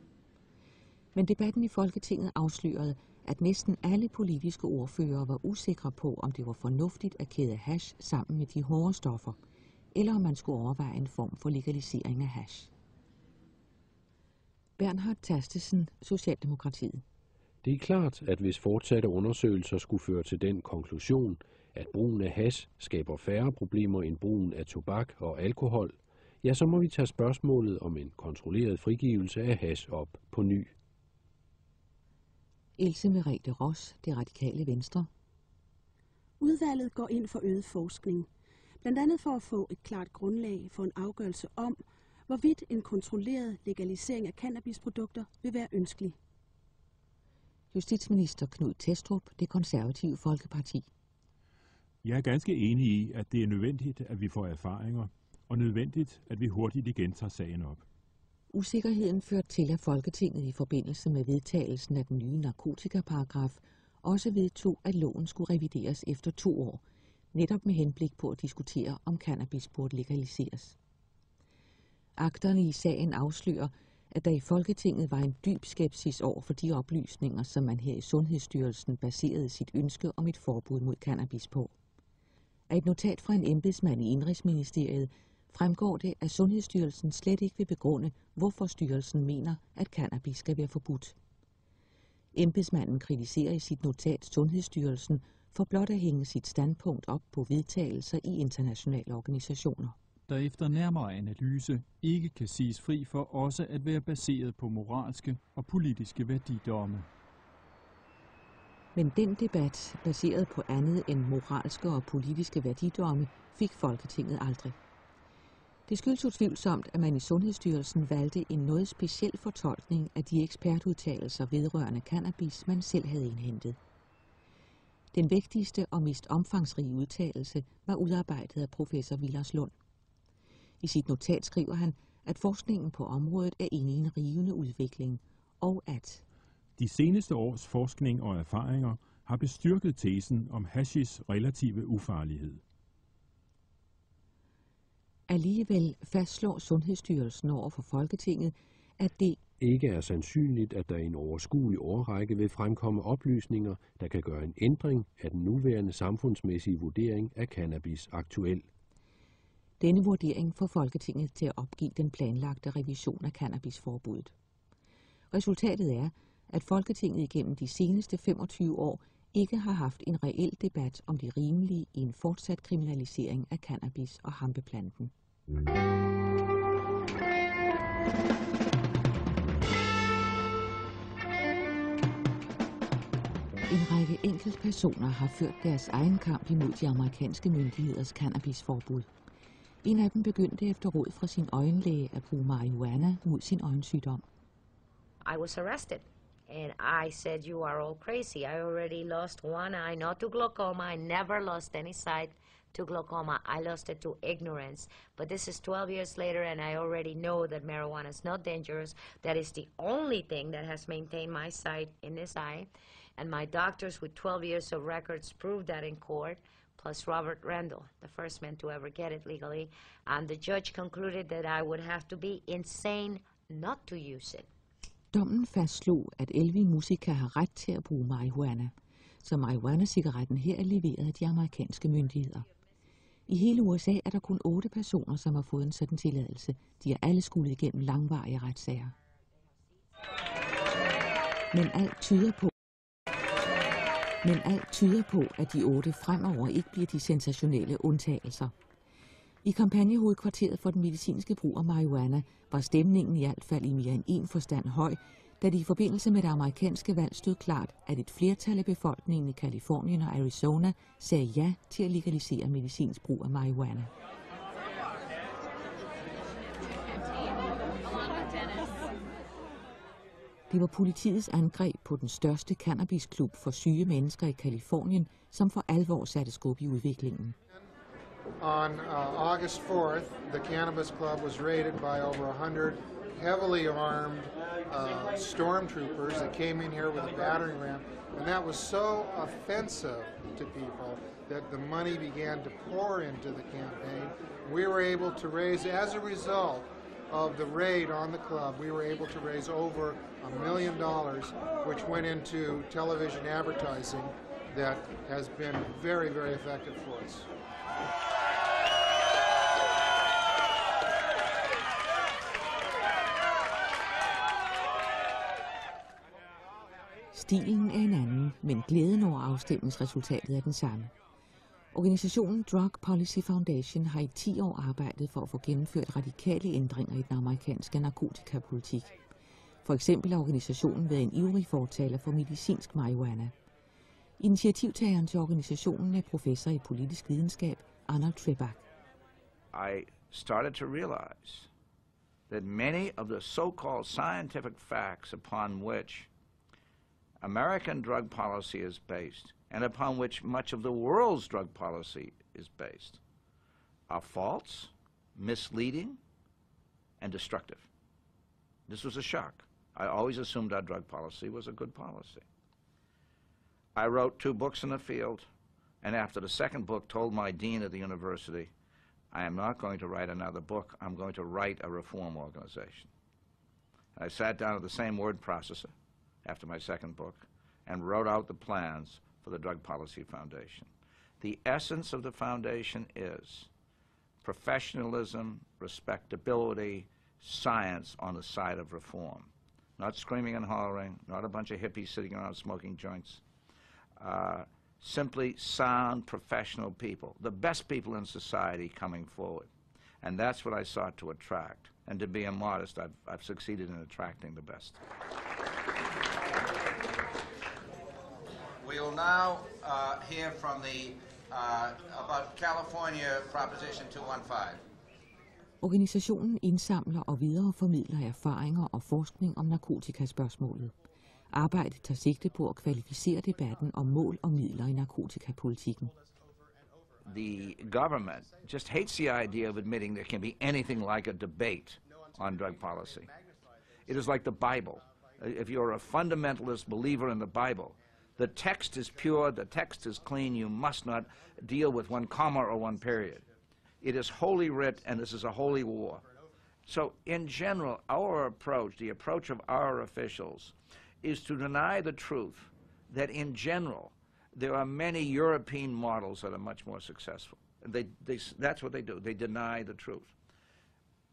S2: Men debatten i Folketinget afslørede, at næsten alle politiske ordfører var usikre på, om det var fornuftigt at kæde hash sammen med de hårde stoffer, eller om man skulle overveje en form for legalisering af hash. Bernhard Tastesen, Socialdemokratiet.
S22: Det er klart, at hvis fortsatte undersøgelser skulle føre til den konklusion, at brugen af hash skaber færre problemer end brugen af tobak og alkohol, ja, så må vi tage spørgsmålet om en kontrolleret frigivelse af hash op på ny.
S2: Else Merete Ross, Det Radikale Venstre.
S23: Udvalget går ind for øget forskning, blandt andet for at få et klart grundlag for en afgørelse om, hvorvidt en kontrolleret legalisering af cannabisprodukter vil være ønskelig.
S2: Justitsminister Knud Testrup, Det Konservative Folkeparti.
S24: Jeg er ganske enig i, at det er nødvendigt, at vi får erfaringer, og nødvendigt, at vi hurtigt igen tager sagen op.
S2: Usikkerheden førte til, at Folketinget i forbindelse med vedtagelsen af den nye narkotikaparagraf også vedtog, at loven skulle revideres efter to år, netop med henblik på at diskutere, om cannabis burde legaliseres. Akterne i sagen afslører, at der i Folketinget var en dyb skepsis over for de oplysninger, som man her i Sundhedsstyrelsen baserede sit ønske om et forbud mod cannabis på. Af et notat fra en embedsmand i Indrigsministeriet fremgår det, at Sundhedsstyrelsen slet ikke vil begrunde, hvorfor styrelsen mener, at cannabis skal være forbudt. Embedsmanden kritiserer i sit notat Sundhedsstyrelsen for blot at hænge sit standpunkt op på vedtagelser i internationale organisationer.
S13: Der efter nærmere analyse ikke kan siges fri for også at være baseret på moralske og politiske værdidomme.
S2: Men den debat, baseret på andet end moralske og politiske værdidomme, fik Folketinget aldrig. Det skyldes utvivlsomt, at man i Sundhedsstyrelsen valgte en noget speciel fortolkning af de ekspertudtalelser vedrørende cannabis, man selv havde indhentet. Den vigtigste og mest omfangsrige udtalelse var udarbejdet af professor Villers Lund. I sit notat skriver han, at forskningen på området er inde i en rivende udvikling, og at
S24: De seneste års forskning og erfaringer har bestyrket tesen om hashis relative ufarlighed
S2: alligevel fastslår Sundhedsstyrelsen over for Folketinget, at det
S22: ikke er sandsynligt, at der i en overskuelig årrække vil fremkomme oplysninger, der kan gøre en ændring af den nuværende samfundsmæssige vurdering af cannabis aktuel.
S2: denne vurdering får Folketinget til at opgive den planlagte revision af cannabisforbuddet. Resultatet er, at Folketinget igennem de seneste 25 år ikke har haft en reel debat om det rimelige i en fortsat kriminalisering af cannabis og hampeplanten. En række enkeltpersoner har ført deres egen kamp imod de amerikanske myndigheders cannabisforbud. En af dem begyndte efter råd fra sin øjenlæge at bruge marihuana mod sin øjensygdom.
S25: I was arrested. And I said, You are all crazy. I already lost one eye, not to glaucoma. I never lost any sight to glaucoma. I lost it to ignorance. But this is 12 years later, and I already know that marijuana is not dangerous. That is the only thing that has maintained my sight in this eye. And my doctors, with 12 years of records, proved that in court. Plus Robert Randall, the first man to ever get it legally. And the judge concluded that I would have to be insane not to use it.
S2: Dommen fastslog, at Elvi Musica har ret til at bruge marihuana, så marihuana-cigaretten her er leveret af de amerikanske myndigheder. I hele USA er der kun otte personer, som har fået en sådan tilladelse. De er alle skulle igennem langvarige retssager. Men alt tyder på, men alt tyder på, at de otte fremover ikke bliver de sensationelle undtagelser. I kampagnehovedkvarteret for den medicinske brug af marihuana var stemningen i alt fald i mere end en forstand høj, da det i forbindelse med det amerikanske valg stod klart, at et flertal af befolkningen i Kalifornien og Arizona sagde ja til at legalisere medicinsk brug af marihuana. Det var politiets angreb på den største cannabisklub for syge mennesker i Kalifornien, som for alvor satte skub i udviklingen.
S26: On uh, August 4th, the Cannabis Club was raided by over 100 heavily armed uh, stormtroopers that came in here with a battering ram. And that was so offensive to people that the money began to pour into the campaign. We were able to raise, as a result of the raid on the club, we were able to raise over a million dollars, which went into television advertising that has been very, very effective for us.
S2: Stilen er en anden, men glæden over afstemningsresultatet er den samme. Organisationen Drug Policy Foundation har i 10 år arbejdet for at få gennemført radikale ændringer i den amerikanske narkotikapolitik. For eksempel har organisationen været en ivrig fortaler for medicinsk marihuana. Initiativtageren til organisationen er professor i politisk videnskab, Arnold Trebach.
S27: I started to realize that many of the so-called scientific facts upon which American drug policy is based and upon which much of the world's drug policy is based are false, misleading, and destructive. This was a shock. I always assumed our drug policy was a good policy. I wrote two books in the field, and after the second book told my dean at the university, I am not going to write another book, I'm going to write a reform organization. I sat down at the same word processor after my second book and wrote out the plans for the Drug Policy Foundation. The essence of the foundation is professionalism, respectability, science on the side of reform. Not screaming and hollering, not a bunch of hippies sitting around smoking joints. Uh, simply sound professional people, the best people in society coming forward. And that's what I sought to attract. And to be immodest, I've, I've succeeded in attracting the best.
S28: We will now uh, hear from the uh, about California Proposition 215.
S2: Organisationen indsamler og videreformidler erfaringer og forskning om narkotikaspørgsmålet. Tager sigte på at kvalificere debatten om mål og midler i narkotikapolitikken.
S27: The government just hates the idea of admitting there can be anything like a debate on drug policy. It is like the Bible. If you're a fundamentalist believer in the Bible, the text is pure, the text is clean, you must not deal with one comma or one period. It is holy writ, and this is a holy war. So, in general, our approach, the approach of our officials, is to deny the truth that in general there are many European models that are much more successful. They, they, that's what they do. They deny the truth.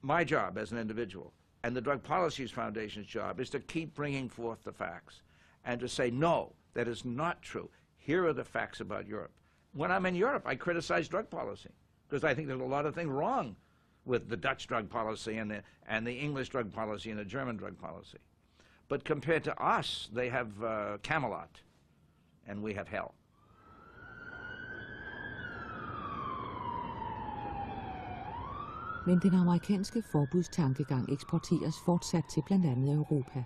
S27: My job as an individual and the Drug Policies Foundation's job is to keep bringing forth the facts and to say, no, that is not true. Here are the facts about Europe. When I'm in Europe, I criticize drug policy because I think there's a lot of things wrong with the Dutch drug policy and the, and the English drug policy and the German drug policy. But compared to us, they have uh, Camelot, and we have hell.
S2: Men den amerikanske forbudstankegang eksporteres fortsat til blandt andet Europa.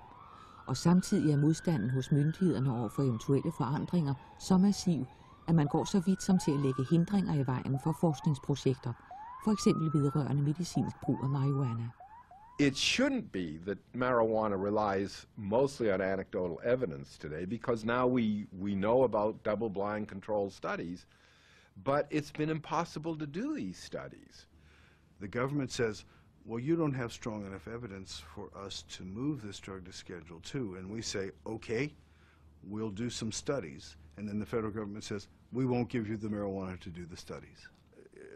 S2: Og samtidig er modstanden hos myndighederne over for eventuelle forandringer så massiv, at man går så vidt som til at lægge hindringer i vejen for forskningsprojekter, for eksempel vedrørende medicinsk brug af marihuana.
S7: It shouldn't be that marijuana relies mostly on anecdotal evidence today because now we, we know about double blind controlled studies, but it's been impossible to do these studies.
S29: The government says, well, you don't have strong enough evidence for us to move this drug to Schedule 2. And we say, okay, we'll do some studies. And then the federal government says, we won't give you the marijuana to do the studies.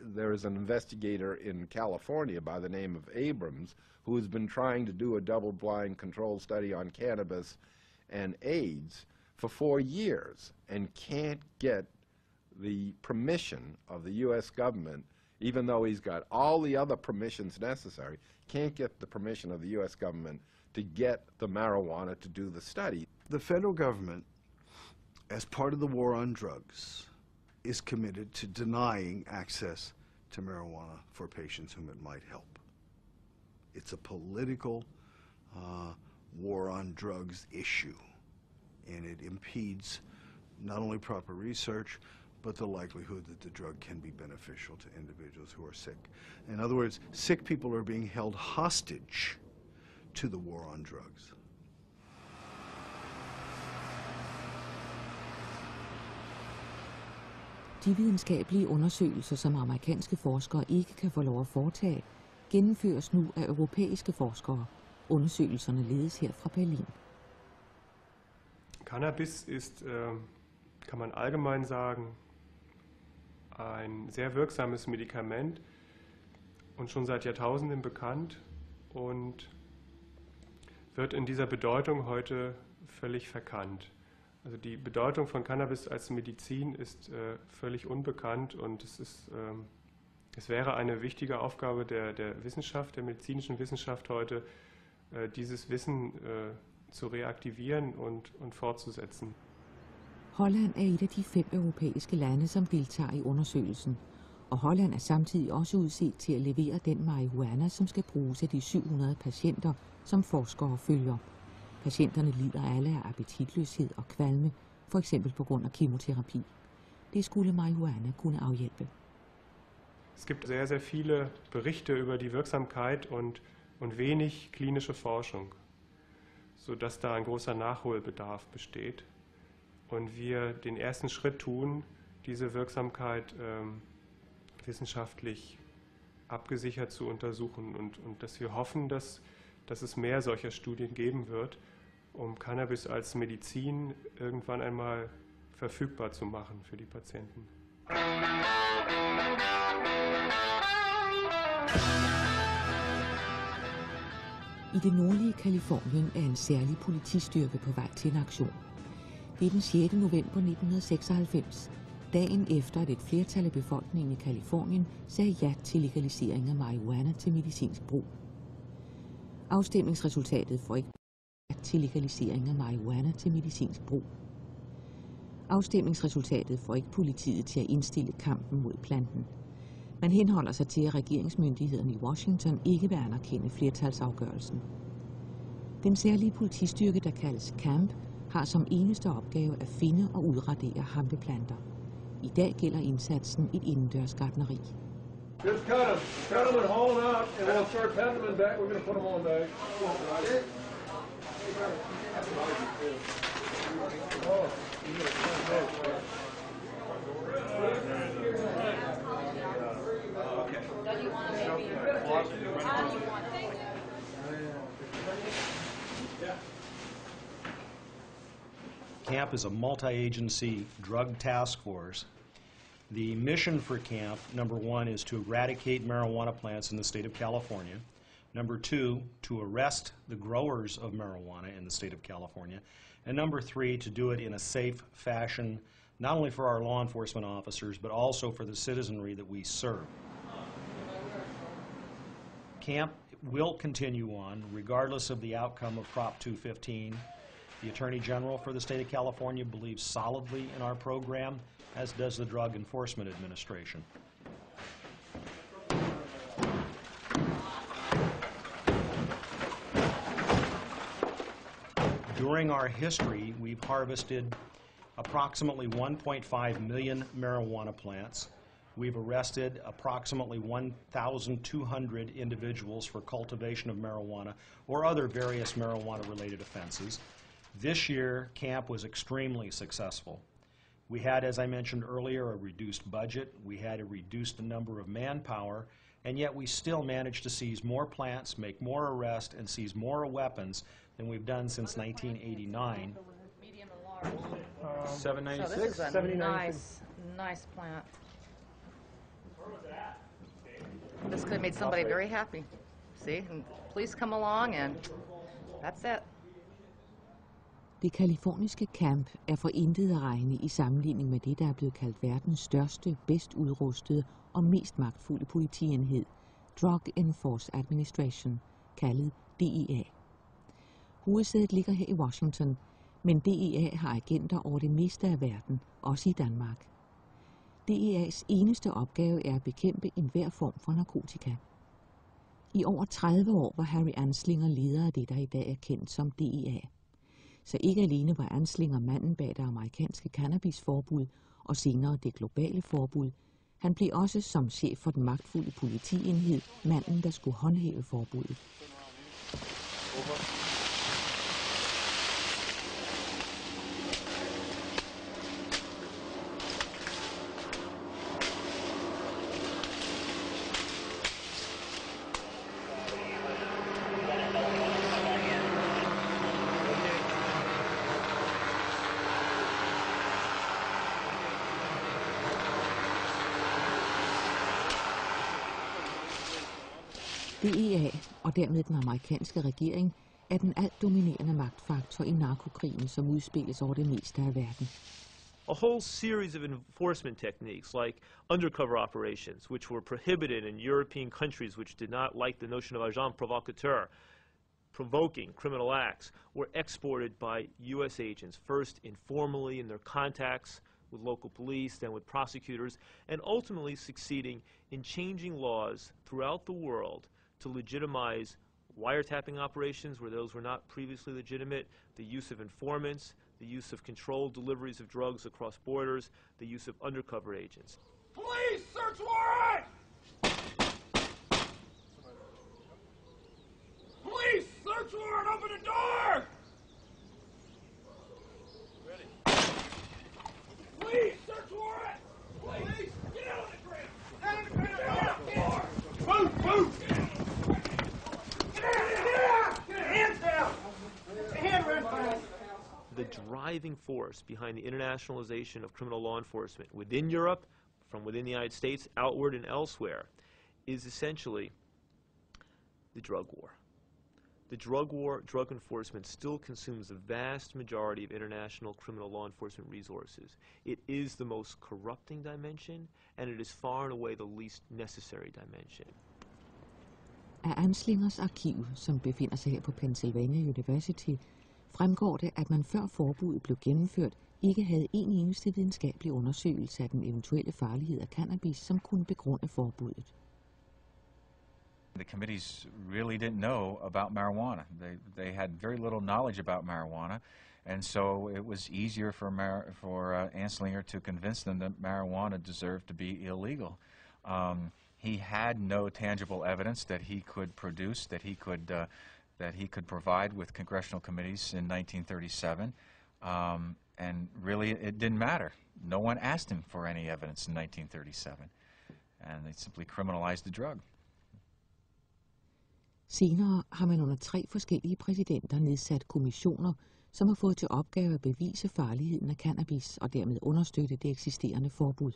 S7: There is an investigator in California by the name of Abrams who has been trying to do a double-blind control study on cannabis and AIDS for four years and can't get the permission of the U.S. government, even though he's got all the other permissions necessary, can't get the permission of the U.S. government to get the marijuana to do the study.
S29: The federal government, as part of the war on drugs, is committed to denying access to marijuana for patients whom it might help. It's a political uh, war on drugs issue, and it impedes not only proper research, but the likelihood that the drug can be beneficial to individuals who are sick. In other words, sick people are being held hostage to the war on drugs.
S2: De videnskabelige undersøgelser, som amerikanske forskere ikke kan få lov at foretage, gennemføres nu af europæiske forskere. Undersøgelserne ledes her fra Berlin.
S30: Cannabis ist, äh, kann man allgemein sagen, ein sehr wirksames Medikament und schon seit Jahrtausenden bekannt und wird in dieser Bedeutung heute völlig verkannt. Also die Bedeutung von Cannabis als Medizin ist äh, völlig unbekannt und es, ist, äh, es wäre eine wichtige Aufgabe der, der Wissenschaft, der medizinischen Wissenschaft heute, äh, dieses Wissen äh, zu reaktivieren und, und fortzusetzen.
S2: Holland er et af de fem europæiske lande, som deltager i undersøgelsen. Og Holland er samtidig også udset til at levere den marihuana, som skal bruges af de 700 patienter, som forskere følger. Patienterne lider alle af appetitløshed og kvalme, for eksempel på grund af kemoterapi. Det skulle marihuana kunne afhjælpe.
S30: Es gibt sehr, sehr viele Berichte über die Wirksamkeit und, und wenig klinische Forschung, sodass da ein großer Nachholbedarf besteht. Und wir den ersten Schritt tun, diese Wirksamkeit ähm, wissenschaftlich abgesichert zu untersuchen und, und dass wir hoffen, dass, dass es mehr solcher Studien geben wird, um Cannabis als Medizin irgendwann einmal verfügbar zu machen für die Patienten.
S2: I det nordlige Kalifornien er en særlig politistyrke på vej til en aktion. Det er den 6. november 1996, dagen efter at et flertal af befolkningen i Kalifornien sagde ja til legalisering af marihuana til medicinsk brug. Afstemningsresultatet får ikke til legalisering af marihuana til medicinsk brug. Afstemningsresultatet får ikke politiet til at indstille kampen mod planten. Man henholder sig til, at regeringsmyndighederne i Washington ikke vil anerkende flertalsafgørelsen. Den særlige politistyrke, der kaldes CAMP, har som eneste opgave at finde og udradere hampeplanter. I dag gælder indsatsen et indendørs gardneri.
S31: Just cut them. Cut them and haul them out, and we'll start packing them back. We're going to put them on back.
S32: CAMP is a multi-agency drug task force. The mission for CAMP, number one, is to eradicate marijuana plants in the state of California. Number two, to arrest the growers of marijuana in the state of California. And number three, to do it in a safe fashion, not only for our law enforcement officers, but also for the citizenry that we serve. Camp will continue on regardless of the outcome of Prop 215. The Attorney General for the state of California believes solidly in our program, as does the Drug Enforcement Administration. During our history, we've harvested approximately 1.5 million marijuana plants. We've arrested approximately 1,200 individuals for cultivation of marijuana or other various marijuana-related offenses. This year, camp was extremely successful. We had, as I mentioned earlier, a reduced budget. We had a reduced number of manpower, and yet we still managed to seize more plants, make more arrests, and seize more weapons than we've done since 1989.
S33: So this is a nice, nice plant. This could have made somebody very happy. See, and please come along and that's it.
S2: Det kaliforniske camp er for intet at regne i sammenligning med det, der er blevet kaldt verdens største, bedst udrustede og mest magtfulde politienhed, Drug Enforce Administration, kaldet DEA. Hovedsædet ligger her i Washington, men DEA har agenter over det meste af verden, også i Danmark. DEA's eneste opgave er at bekæmpe enhver form for narkotika. I over 30 år var Harry Anslinger leder af det, der i dag er kendt som DEA. Så ikke alene var Anslinger manden bag det amerikanske cannabisforbud og senere det globale forbud, han blev også som chef for den magtfulde politienhed manden, der skulle håndhæve forbuddet. DEA og dermed den amerikanske regering er den alt dominerende magtfaktor i narkokrigen, som udspilles over det meste af verden.
S19: a whole series of enforcement techniques like undercover operations, which were prohibited in European countries which did not like the notion of agent provocateur, provoking criminal acts were exported by U.S. agents, first informally in their contacts with local police, then with prosecutors, and ultimately succeeding in changing laws throughout the world to legitimize wiretapping operations where those were not previously legitimate, the use of informants, the use of controlled deliveries of drugs across borders, the use of undercover agents.
S34: Police, search warrant! Police, search warrant, open the door! Ready. Police, search warrant! Police, get out on the ground! Down on the ground, get out the floor! Move, move! Get out, get out! Get your hands down! Get your hand around
S19: the driving force behind the internationalization of criminal law enforcement within Europe, from within the United States, outward and elsewhere, is essentially the drug war. The drug war, drug enforcement still consumes the vast majority of international criminal law enforcement resources. It is the most corrupting dimension, and it is far and away the least necessary dimension.
S2: Arkiv, som befinder sig her på Pennsylvania University, fremgår det, at man før forbuddet blev gennemført, ikke havde en eneste videnskabelig undersøgelse af den eventuelle farlighed af cannabis, som kunne begrunde forbuddet.
S4: The committees really didn't know about marijuana. They, they had very little knowledge about marijuana, and so it was easier for, Mar for uh, Anslinger to convince them that marijuana deserved to be illegal. Um, he had no tangible evidence that he could produce, that he could, uh, that he could provide with congressional committees in 1937, um, and really it didn't matter. No one asked him for any evidence in 1937, and they simply criminalized the drug.
S2: Senere har man under tre forskellige præsidenter nedsat kommissioner, som har fået til opgave at bevise farligheden af cannabis og dermed understøtte det eksisterende forbud.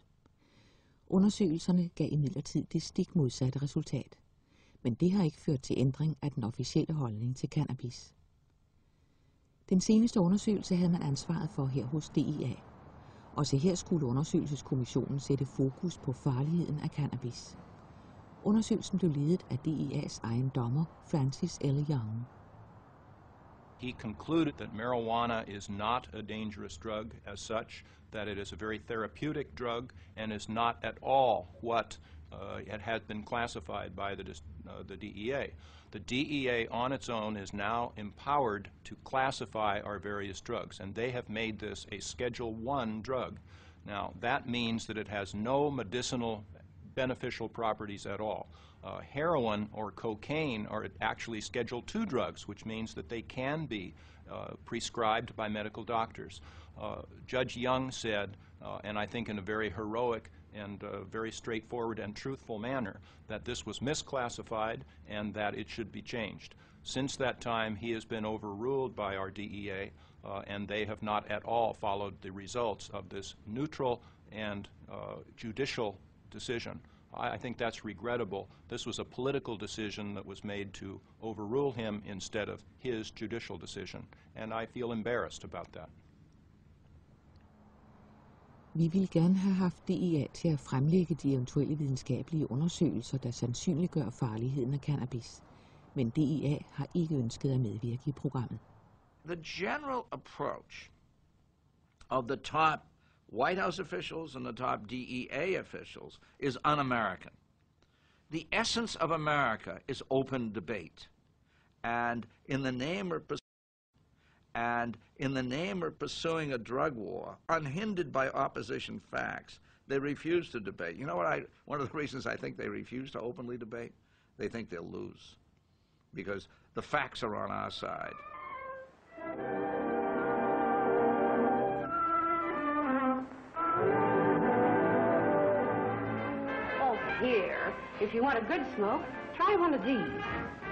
S2: Undersøgelserne gav imidlertid det stik modsatte resultat. Men det har ikke ført til ændring af den officielle holdning til cannabis. Den seneste undersøgelse havde man ansvaret for her hos DIA. Også her skulle undersøgelseskommissionen sætte fokus på farligheden af cannabis. Undersøgelsen blev ledet af DIA's egen dommer, Francis L. Young.
S33: He concluded that marijuana is not a dangerous drug as such, that it is a very therapeutic drug and is not at all what uh, it has been classified by the, uh, the DEA. The DEA on its own is now empowered to classify our various drugs, and they have made this a Schedule 1 drug. Now, that means that it has no medicinal beneficial properties at all. Uh, heroin or cocaine are actually Schedule II drugs, which means that they can be uh, prescribed by medical doctors. Uh, Judge Young said, uh, and I think in a very heroic and uh, very straightforward and truthful manner, that this was misclassified and that it should be changed. Since that time, he has been overruled by our DEA, uh, and they have not at all followed the results of this neutral and judicial decision. I, I think that's regrettable. This was a political decision that was made to overrule him instead of his judicial decision, and I feel embarrassed about that.
S2: Vi ville gerne have haft DEA til at fremlægge de eventuelle videnskabelige undersøgelser, der sandsynliggør farligheden af cannabis. Men DEA har ikke ønsket at medvirke i programmet.
S27: The general approach of the top White House officials and the top DEA officials is un American. The essence of America is open debate. And in the name of and in the name of pursuing a drug war, unhindered by opposition facts, they refuse to debate. You know what I one of the [LAUGHS] reasons I think they refuse to openly debate? They think they'll lose. Because the facts are on our side.
S11: Oh, here. If you want a good smoke, try one of these.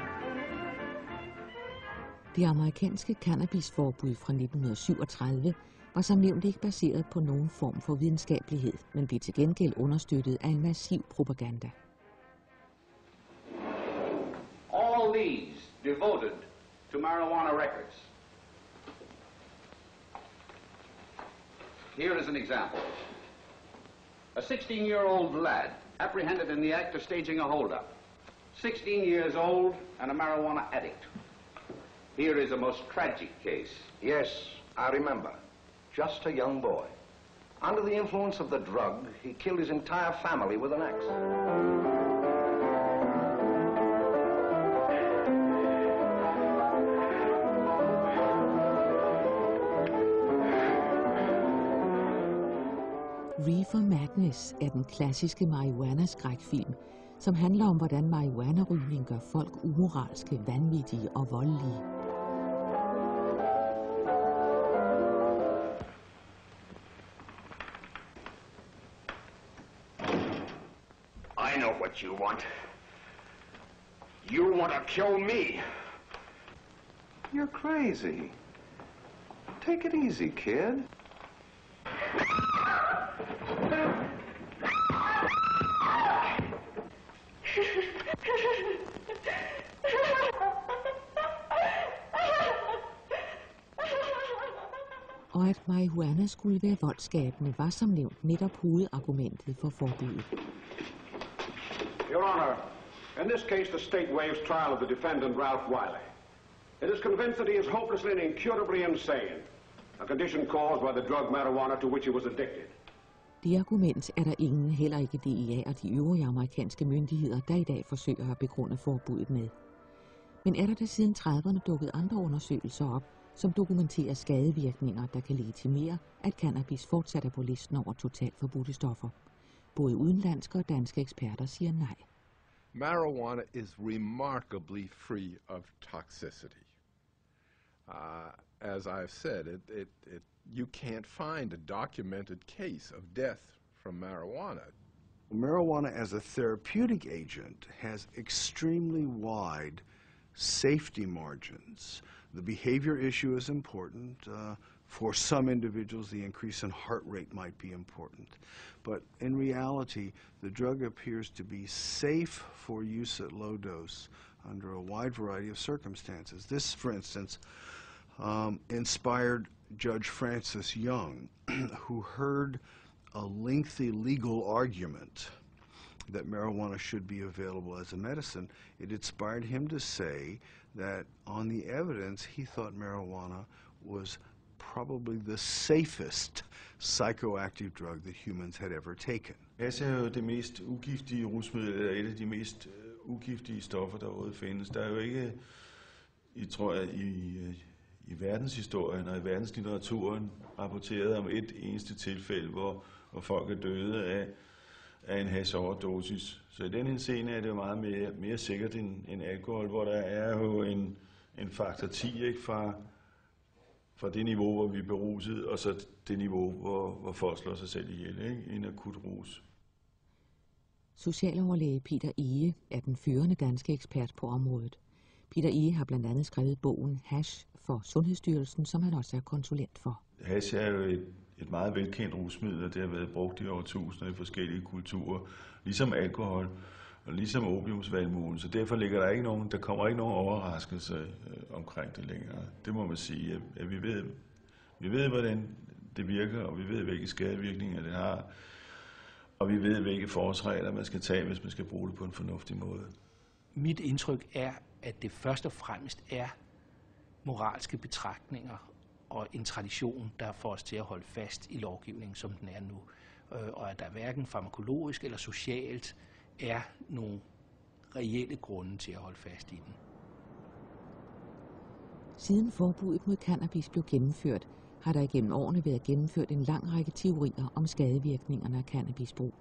S2: Det amerikanske cannabisforbud fra 1937 var som nævnt ikke baseret på nogen form for videnskabelighed, men blev til gengæld understøttet af en massiv propaganda.
S35: All these devoted to marijuana records. Here is an example. A 16-year-old lad apprehended in the act of staging a holdup. 16 years old and a marijuana addict. Here is a most tragic case.
S36: Yes, I remember. Just a young boy. Under the influence of the drug, he killed his entire family with an axe.
S2: Reefer Madness er den klassiske marihuana-skrækfilm, som handler om, hvordan marihuana-rygning gør folk umoralske, vanvittige og voldelige.
S37: What you want. You want to kill me.
S36: You're crazy. Take it easy, kid.
S2: Og at marihuana skulle være voldsskabende, var som nævnt netop hovedargumentet for forbuddet.
S38: Your Honor, in this case, the state waives trial of the defendant, Ralph Wiley. It is convinced that he is hopelessly and incurably insane, a condition caused by the drug marijuana to which he was addicted.
S2: Det argument er der ingen, heller ikke DEA og de øvrige amerikanske myndigheder, der i dag forsøger at begrunde forbuddet med. Men er der da siden 30'erne dukket andre undersøgelser op, som dokumenterer skadevirkninger, der kan legitimere, at cannabis fortsat er på listen over totalt forbudte stoffer. Både udenlandske og danske eksperter siger nej.
S7: Marijuana is remarkably free of toxicity. Uh, as I've said, it, it, it, you can't find a documented case of death from marijuana.
S29: Marijuana as a therapeutic agent has extremely wide safety margins. The behavior issue is important. Uh, for some individuals, the increase in heart rate might be important. But in reality, the drug appears to be safe for use at low dose under a wide variety of circumstances. This, for instance, um, inspired Judge Francis Young, [CLEARS THROAT] who heard a lengthy legal argument that marijuana should be available as a medicine. It inspired him to say that on the evidence, he thought marijuana was probably the safest psychoactive drug that humans had ever taken.
S39: Hash er jo det mest ugiftige rusmiddel, eller et af de mest øh, ugiftige stoffer, der overhovedet findes. Der er jo ikke, I tror jeg, i, øh, i verdenshistorien og i verdenslitteraturen rapporteret om et eneste tilfælde, hvor, hvor folk er døde af, af en hash-overdosis. Så i den henseende er det jo meget mere, mere sikkert end, end alkohol, hvor der er jo en, en faktor 10 ikke, fra, fra det niveau, hvor vi er beruset, og så det niveau, hvor, hvor folk slår sig selv ihjel, ikke? en akut rus.
S2: Socialoverlæge Peter Ege er den førende danske ekspert på området. Peter Ege har blandt andet skrevet bogen Hash for Sundhedsstyrelsen, som han også er konsulent for.
S39: Hash er jo et, et meget velkendt rusmiddel, og det har været brugt i årtusinder i forskellige kulturer, ligesom alkohol og ligesom opiumsvalmuen, så derfor ligger der ikke nogen, der kommer ikke nogen overraskelse øh, omkring det længere. Det må man sige, at, at vi ved, vi ved, hvordan det virker, og vi ved, hvilke skadevirkninger det har, og vi ved, hvilke forholdsregler man skal tage, hvis man skal bruge det på en fornuftig måde.
S40: Mit indtryk er, at det først og fremmest er moralske betragtninger og en tradition, der får os til at holde fast i lovgivningen, som den er nu. Øh, og at der hverken farmakologisk eller socialt er nogle reelle grunde til at holde fast i den.
S2: Siden forbuddet mod cannabis blev gennemført, har der igennem årene været gennemført en lang række teorier om skadevirkningerne af cannabisbrug.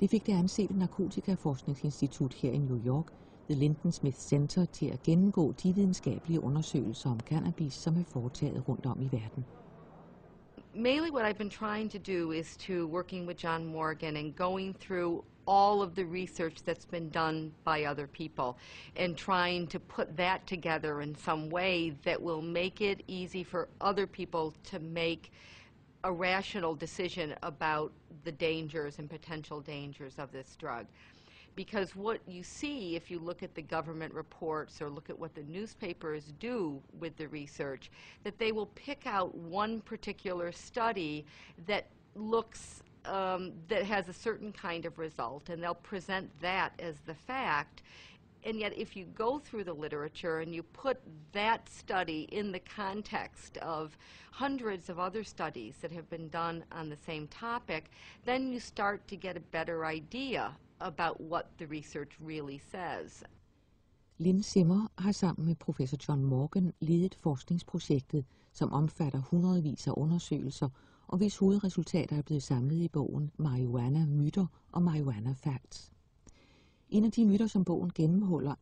S2: Det fik det ansete narkotikaforskningsinstitut her i New York, The Linden Smith Center, til at gennemgå de videnskabelige undersøgelser om cannabis, som er foretaget rundt om i verden.
S33: mainly what I've been trying to do is to working with John Morgan and going through all of the research that's been done by other people and trying to put that together in some way that will make it easy for other people to make a rational decision about the dangers and potential dangers of this drug. Because what you see if you look at the government reports or look at what the newspapers do with the research, that they will pick out one particular study that looks um, that has a certain kind of result, and they'll present that as the fact. and yet if you go through the literature and you put that study in the context of hundreds of other studies that have been done on the same topic, then you start to get a better idea about what the research really says.
S2: Lynn Zimmer har sammen med professor John Morgan ledet forskningsprojektet, som omfatter hundredvis af undersøgelser, og hvis hovedresultater er blevet samlet i bogen Marihuana Myter og Marihuana Facts. En af de myter, som bogen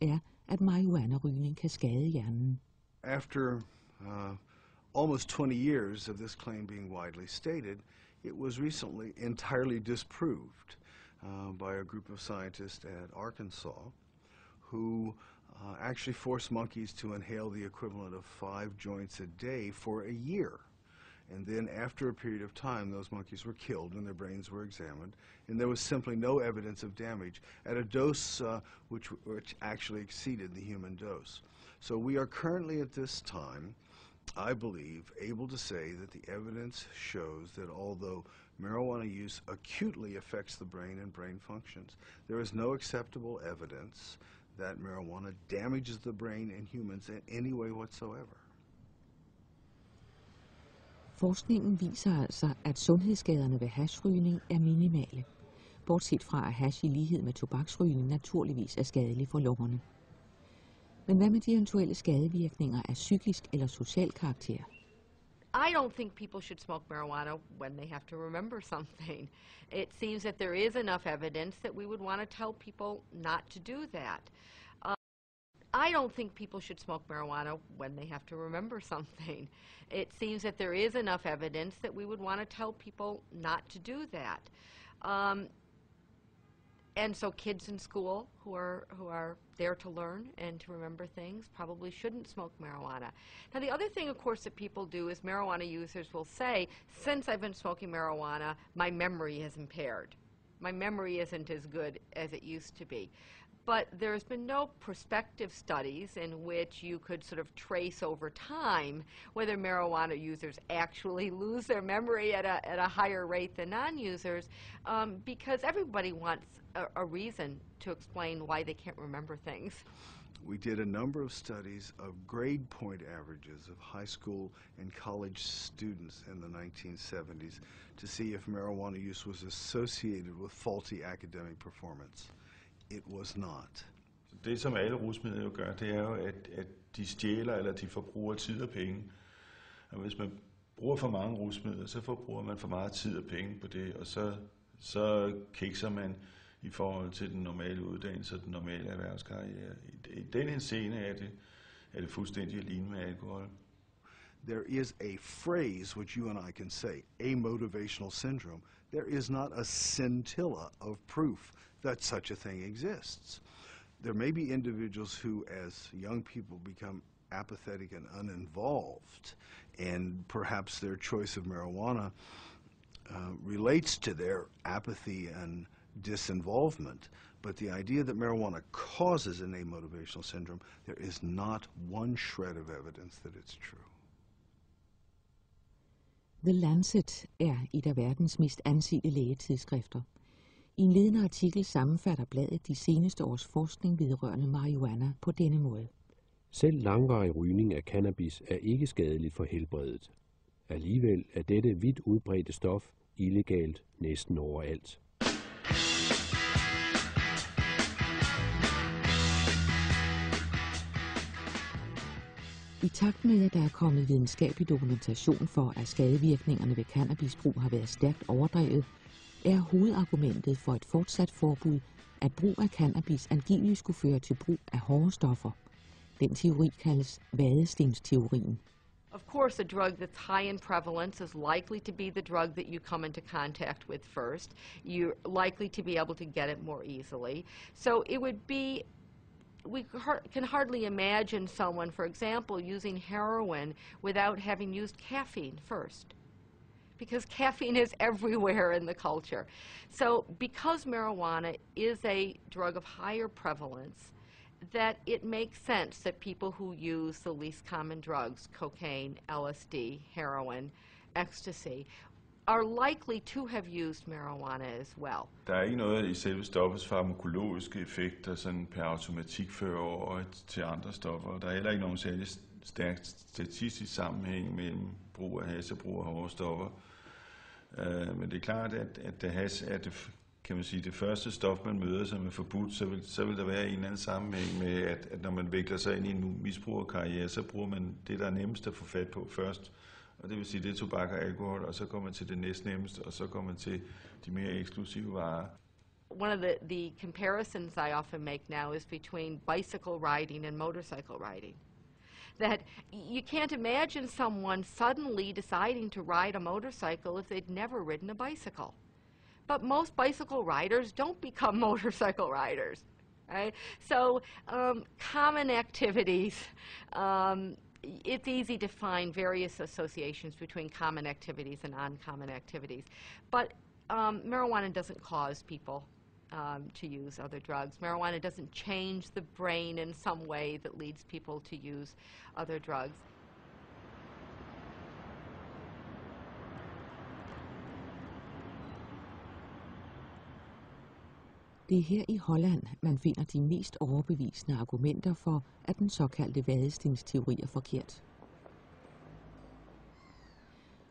S2: er, at marihuana-rygning kan skade hjernen.
S29: After uh, almost 20 years of this claim being widely stated, it was recently entirely disproved uh, by a group of scientists at Arkansas who uh, actually forced monkeys to inhale the equivalent of five joints a day for a year. And then after a period of time, those monkeys were killed and their brains were examined, and there was simply no evidence of damage at a dose uh, which, which actually exceeded the human dose. So we are currently at this time, I believe, able to say that the evidence shows that although marijuana use acutely affects the brain and brain functions, there is no acceptable evidence that marijuana damages the brain in humans in any way whatsoever.
S2: Forskningen viser altså, at sundhedsskaderne ved hashrygning er minimale, bortset fra at hash i lighed med tobaksrygning naturligvis er skadelig for lungerne. Men hvad med de eventuelle skadevirkninger af psykisk eller social karakter?
S33: I don't think people should smoke marijuana when they have to remember something. It seems that there is enough evidence that we would want to tell people not to do that. I don't think people should smoke marijuana when they have to remember [LAUGHS] something. It seems that there is enough evidence that we would want to tell people not to do that. Um, and so kids in school who are who are there to learn and to remember things probably shouldn't smoke marijuana. Now the other thing of course that people do is marijuana users will say, since I've been smoking marijuana, my memory is impaired. My memory isn't as good as it used to be. But there's been no prospective studies in which you could sort of trace over time whether marijuana users actually [LAUGHS] lose their memory at a, at a higher rate than non-users um, because everybody wants a, a reason to explain why they can't remember things.
S29: We did a number of studies of grade point averages of high school and college students in the 1970s to see if marijuana use was associated with faulty academic performance. It was not.
S39: Det, som alle rusmidler jo gør, det er jo, at, at de stjæler eller de forbruger tid og penge. Og hvis man bruger for mange rusmidler, så forbruger man for meget tid og penge på det, og så, så kikser man i forhold til den normale uddannelse og den normale erhvervskarriere. I, i den henseende er det, er det fuldstændig lignende med alkohol.
S29: There is a phrase which you and I can say, a motivational syndrome. There is not a scintilla of proof that such a thing exists. There may be individuals who, as young people, become apathetic and uninvolved, and perhaps their choice of marijuana uh, relates to their apathy and disinvolvement. But the idea that marijuana causes an amotivational syndrome, there is not one shred of evidence that it's true.
S2: The Lancet er et af verdens mest ansete lægetidsskrifter. I en ledende artikel sammenfatter bladet de seneste års forskning vedrørende marihuana på denne måde.
S41: Selv langvarig rygning af cannabis er ikke skadelig for helbredet. Alligevel er dette vidt udbredte stof illegalt næsten overalt.
S2: I takt med, at der er kommet videnskabelig dokumentation for, at skadevirkningerne ved cannabisbrug har været stærkt overdrevet, er hovedargumentet for et fortsat forbud, at brug af cannabis angiveligt skulle føre til brug af hårde stoffer. Den teori kaldes vadestensteorien.
S33: Of course, a drug that's high in prevalence is likely to be the drug that you come into contact with first. You're likely to be able to get it more easily. So it would be we can hardly imagine someone, for example, using heroin without having used caffeine first. Because caffeine is everywhere in the culture. So, because marijuana is a drug of higher prevalence, that it makes sense that people who use the least common drugs, cocaine, LSD, heroin, ecstasy, are likely to have used marijuana as well.
S39: Der er ikke noget i selve stoffets farmakologiske effekter sådan per automatik fører over til andre stoffer. Der er heller ikke nogen særlig stærk statistisk sammenhæng mellem brug af has og brug af hårde stoffer. Øh, men det er klart, at, at det has er det, kan man sige, det første stof, man møder, som er forbudt, så vil, så vil der være en eller anden sammenhæng med, at, at når man vikler sig ind i en misbrugerkarriere, så bruger man det, der er nemmest at få fat på først. Og det vil sige, det er tobak og alkohol, og så kommer man til det næstnemmeste, og så kommer man til de mere eksklusive varer.
S33: One of the, the comparisons I often make now is between bicycle riding and motorcycle riding. That you can't imagine someone suddenly deciding to ride a motorcycle if they'd never ridden a bicycle. But most bicycle riders don't [LAUGHS] become motorcycle riders, right? So um, common activities, um, it's easy to find various associations between common activities and uncommon activities. But um, marijuana doesn't cause people um, to use other drugs. Marijuana doesn't change the brain in some way that leads people to use other drugs.
S2: Det er her i Holland, man finder de mest overbevisende argumenter for, at den såkaldte vadestens-teori er forkert.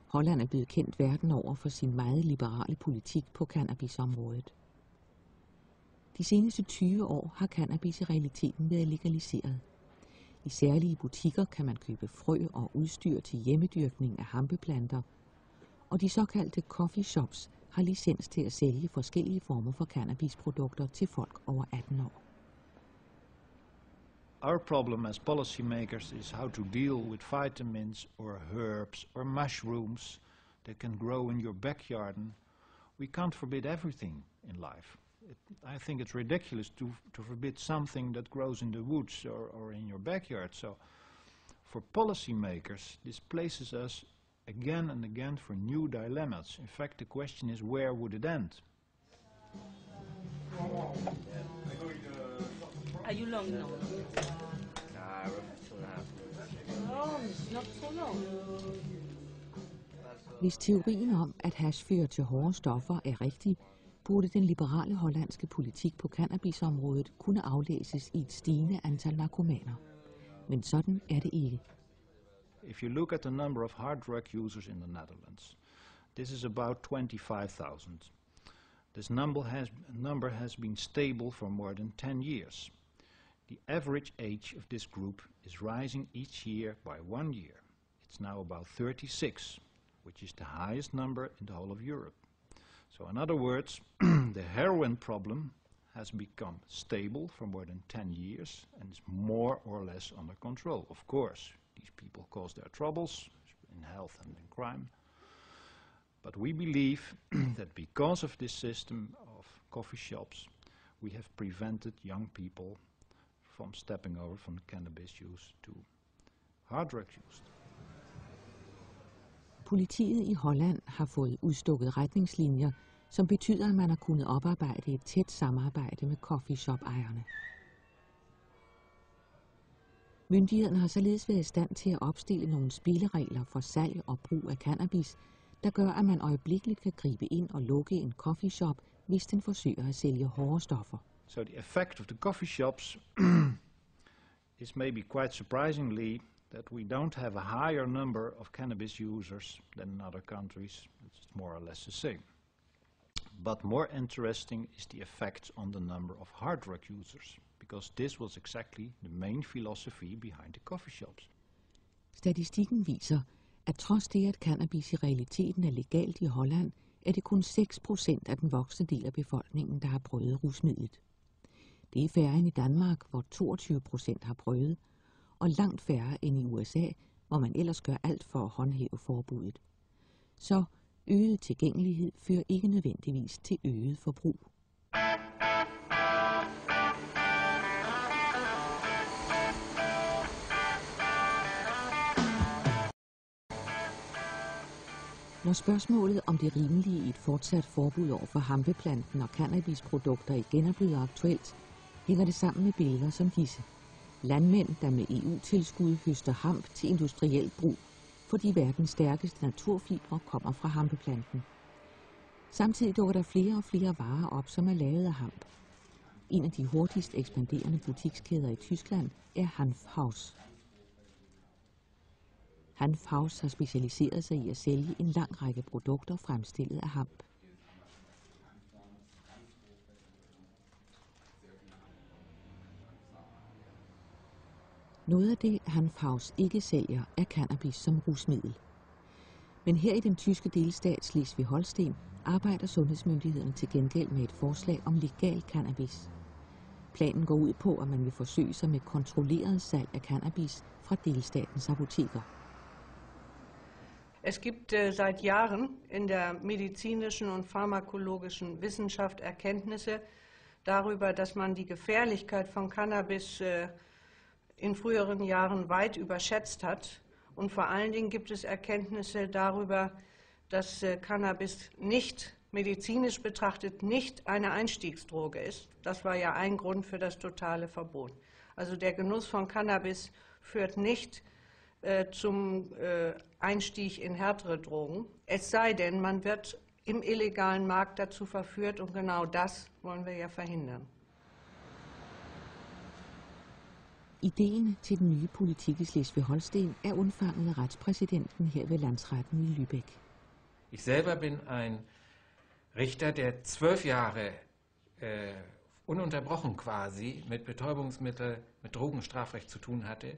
S2: Holland er blevet kendt verden over for sin meget liberale politik på cannabisområdet. De seneste 20 år har cannabis i realiteten været legaliseret. I særlige butikker kan man købe frø og udstyr til hjemmedyrkning af hampeplanter, og de såkaldte coffee shops har licens til at sælge forskellige former for cannabisprodukter til folk over 18 år.
S42: Our problem as policymakers is how to deal with vitamins or herbs or mushrooms that can grow in your backyard. We can't forbid everything in life. It, I think it's ridiculous to, to forbid something that grows in the woods or, or in your backyard. So for policymakers, this places us again and again for new dilemmas. In fact, the question is where would it end?
S43: Are you long now?
S27: Nah,
S43: Oh, it's not so long.
S2: Hvis teorien om, at hash fører til hårde stoffer er rigtig, burde den liberale hollandske politik på cannabisområdet kunne aflæses i et stigende antal narkomaner. Men sådan er det ikke.
S42: If you look at the number of hard drug users in the Netherlands, this is about 25,000. This number has, number has been stable for more than 10 years. The average age of this group is rising each year by one year. It's now about 36, which is the highest number in the whole of Europe. So in other words, [CLEARS THROAT] the heroin problem has become stable for more than 10 years and is more or less under control. Of course, these people cause their troubles in health and in crime. But we believe [CLEARS THROAT] that because of this system of coffee shops, we have prevented young people from stepping over from cannabis use to hard drug use.
S2: Politiet i Holland har fået udstukket retningslinjer, som betyder, at man har kunnet oparbejde et tæt samarbejde med coffeeshop-ejerne. Myndighederne har således været i stand til at opstille nogle spilleregler for salg og brug af cannabis, der gør, at man øjeblikkeligt kan gribe ind og lukke en coffeeshop, hvis den forsøger at sælge hårde stoffer.
S42: So the effect of the coffee shops [CLEARS THROAT] is maybe quite surprisingly that we don't have a higher number of cannabis users than in other countries. It's more or less the same. But more interesting is the effect on the number of hard drug users, because this was exactly the main philosophy behind the coffee shops.
S2: Statistikken viser, at trods det, at cannabis i realiteten er legalt i Holland, er det kun 6% af den voksne del af befolkningen, der har prøvet rusmidlet. Det er færre end i Danmark, hvor 22% har prøvet, og langt færre end i USA, hvor man ellers gør alt for at håndhæve forbuddet. Så øget tilgængelighed fører ikke nødvendigvis til øget forbrug. Når spørgsmålet om det rimelige i et fortsat forbud over for hampeplanten og cannabisprodukter igen er blevet aktuelt, hænger det sammen med billeder som disse. Landmænd, der med EU-tilskud høster hamp til industriel brug, fordi verdens stærkeste naturfibre kommer fra hampeplanten. Samtidig dukker der flere og flere varer op, som er lavet af hamp. En af de hurtigst ekspanderende butikskæder i Tyskland er Hanfhaus. Hanfhaus har specialiseret sig i at sælge en lang række produkter fremstillet af hamp. Noget af det, Hanfhaus ikke sælger, er cannabis som rusmiddel. Men her i den tyske delstat Slesvig-Holsten arbejder sundhedsmyndighederne til gengæld med et forslag om legal cannabis. Planen går ud på, at man vil forsøge sig med kontrolleret salg af cannabis fra delstatens apoteker.
S44: Es gibt äh, seit Jahren in der medizinischen und pharmakologischen Wissenschaft Erkenntnisse darüber, dass man die Gefährlichkeit von Cannabis äh, in früheren Jahren weit überschätzt hat. Und vor allen Dingen gibt es Erkenntnisse darüber, dass äh, Cannabis nicht medizinisch betrachtet nicht eine Einstiegsdroge ist. Das war ja ein Grund für das totale Verbot. Also der Genuss von Cannabis führt nicht äh, zum äh, Einstieg in härtere Drogen. Es sei denn, man wird im illegalen Markt dazu verführt und genau das wollen wir ja verhindern.
S2: Ideen til den nye politik i Slesvig-Holsten er undfanget af retspræsidenten her ved landsretten i Lübeck.
S45: Ich selber bin ein Richter, der zwölf Jahre äh, ununterbrochen quasi mit Betäubungsmittel, mit Drogenstrafrecht zu tun hatte.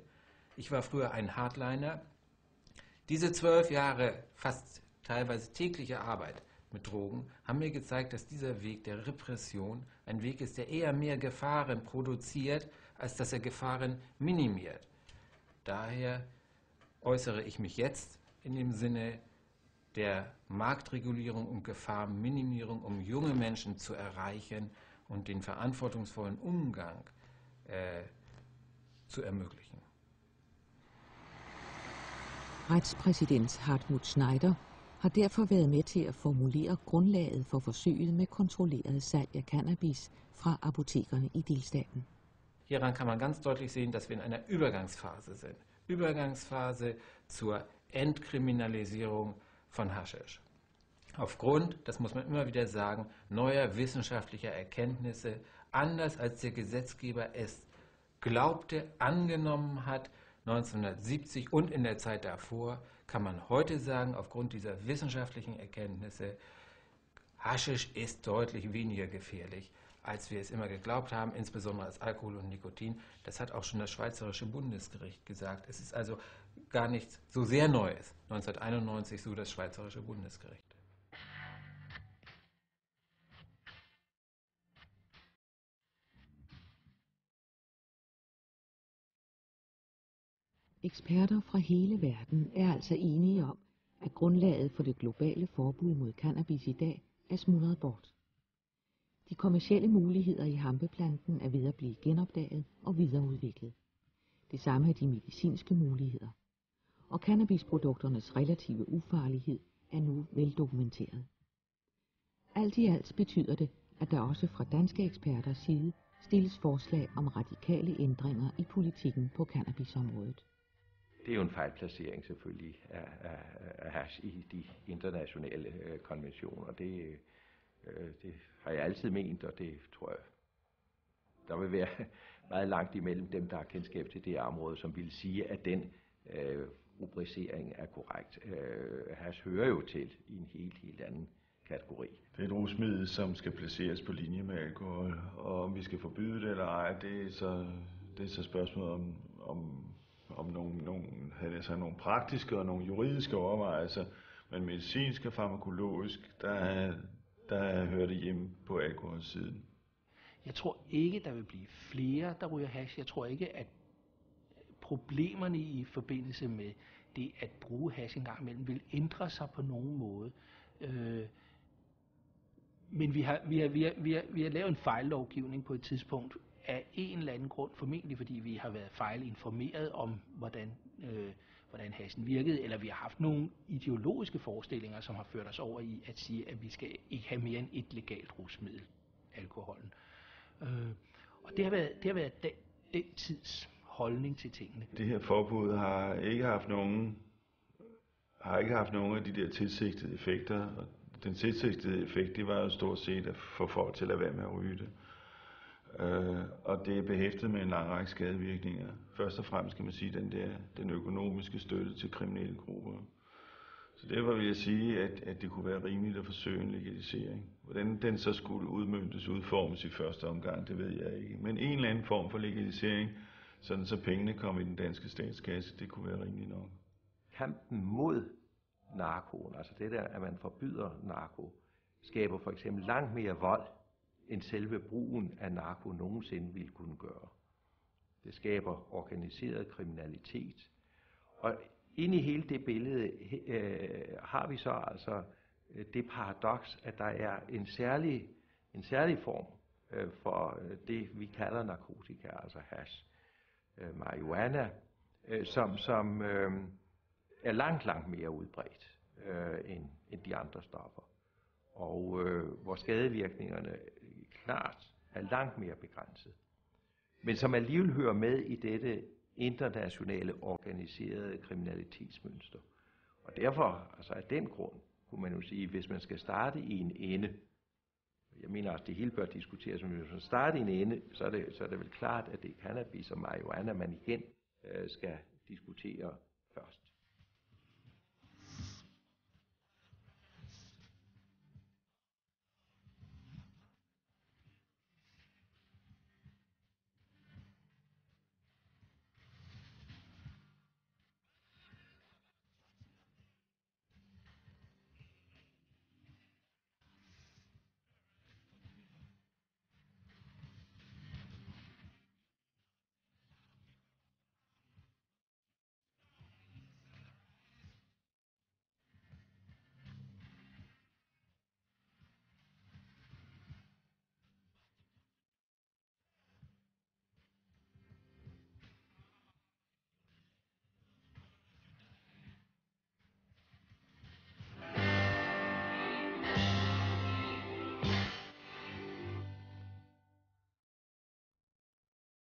S45: Ich war früher ein Hardliner. Diese zwölf Jahre fast teilweise tägliche Arbeit mit Drogen haben mir gezeigt, dass dieser Weg der Repression ein Weg ist, der eher mehr Gefahren produziert, als dass er Gefahren minimiert. Daher äußere ich mich jetzt in dem Sinne der Marktregulierung und Gefahrenminimierung, um junge Menschen zu erreichen und den verantwortungsvollen Umgang äh, zu ermöglichen.
S2: Retspræsident Hartmut Schneider har derfor været med til at formulere grundlaget for forsøget med kontrolleret salg af cannabis fra apotekerne i delstaten.
S45: Hieran kann man ganz deutlich sehen, dass wir in einer Übergangsphase sind. Übergangsphase zur Entkriminalisierung von Haschisch. Aufgrund, das muss man immer wieder sagen, neuer wissenschaftlicher Erkenntnisse, anders als der Gesetzgeber es glaubte, angenommen hat, 1970 und in der Zeit davor, kann man heute sagen, aufgrund dieser wissenschaftlichen Erkenntnisse, Haschisch ist deutlich weniger gefährlich, als wir es immer geglaubt haben, insbesondere als Alkohol und Nikotin. Das hat auch schon das Schweizerische Bundesgericht gesagt. Es ist also gar nichts so sehr Neues. 1991 so das Schweizerische Bundesgericht.
S2: Eksperter fra hele verden er altså enige om, at grundlaget for det globale forbud mod cannabis i dag er smuldret bort. De kommercielle muligheder i hampeplanten er ved at blive genopdaget og videreudviklet. Det samme er de medicinske muligheder. Og cannabisprodukternes relative ufarlighed er nu veldokumenteret. Alt i alt betyder det, at der også fra danske eksperters side stilles forslag om radikale ændringer i politikken på cannabisområdet.
S46: Det er jo en fejlplacering selvfølgelig af, af, af hash i de internationale øh, konventioner. Det, øh, det har jeg altid ment, og det tror jeg, der vil være [LAUGHS] meget langt imellem dem, der har kendskab til det her område, som vil sige, at den øh, rubricering er korrekt. Øh, hash hører jo til i en helt, helt anden kategori.
S39: Det er et rusmiddel, som skal placeres på linje med alkohol, og om vi skal forbyde det eller ej, det er så, det er så spørgsmål om, om, om nogle, nogle, altså nogle praktiske og nogle juridiske overvejelser, men medicinsk og farmakologisk, der, der hører det hjemme på alkoholsiden.
S40: Jeg tror ikke, der vil blive flere, der ryger hash. Jeg tror ikke, at problemerne i forbindelse med det at bruge hash en gang imellem vil ændre sig på nogen måde. Øh, men vi har, vi, har, vi, har, vi, har, vi har lavet en fejllovgivning på et tidspunkt af en eller anden grund, formentlig fordi vi har været fejlinformeret om, hvordan, øh, hvordan hasen virkede, eller vi har haft nogle ideologiske forestillinger, som har ført os over i at sige, at vi skal ikke have mere end et legalt rusmiddel, alkoholen. Øh, og det har været, det har været den, den tids holdning til tingene.
S39: Det her forbud har ikke haft nogen har ikke haft nogen af de der tilsigtede effekter. Og den tilsigtede effekt, det var jo stort set at få folk til at lade være med at ryge det. Øh, og det er behæftet med en lang række skadevirkninger. Først og fremmest kan man sige den der den økonomiske støtte til kriminelle grupper. Så derfor vil jeg sige, at, at det kunne være rimeligt at forsøge en legalisering. Hvordan den så skulle udmyndtes, udformes i første omgang, det ved jeg ikke. Men en eller anden form for legalisering, sådan så pengene kom i den danske statskasse, det kunne være rimeligt nok.
S46: Kampen mod narkoen, altså det der, at man forbyder narko, skaber for eksempel langt mere vold, end selve brugen af narko nogensinde ville kunne gøre. Det skaber organiseret kriminalitet. Og ind i hele det billede øh, har vi så altså øh, det paradoks, at der er en særlig, en særlig form øh, for øh, det, vi kalder narkotika, altså hash, øh, marihuana, øh, som, som øh, er langt, langt mere udbredt øh, end, end de andre stoffer. Og øh, hvor skadevirkningerne klart er langt mere begrænset. Men som alligevel hører med i dette internationale organiserede kriminalitetsmønster. Og derfor, altså af den grund, kunne man jo sige, hvis man skal starte i en ende, jeg mener også, det hele bør diskuteres, men hvis man starter i en ende, så er det, så er det vel klart, at det er cannabis og marihuana, man igen øh, skal diskutere først.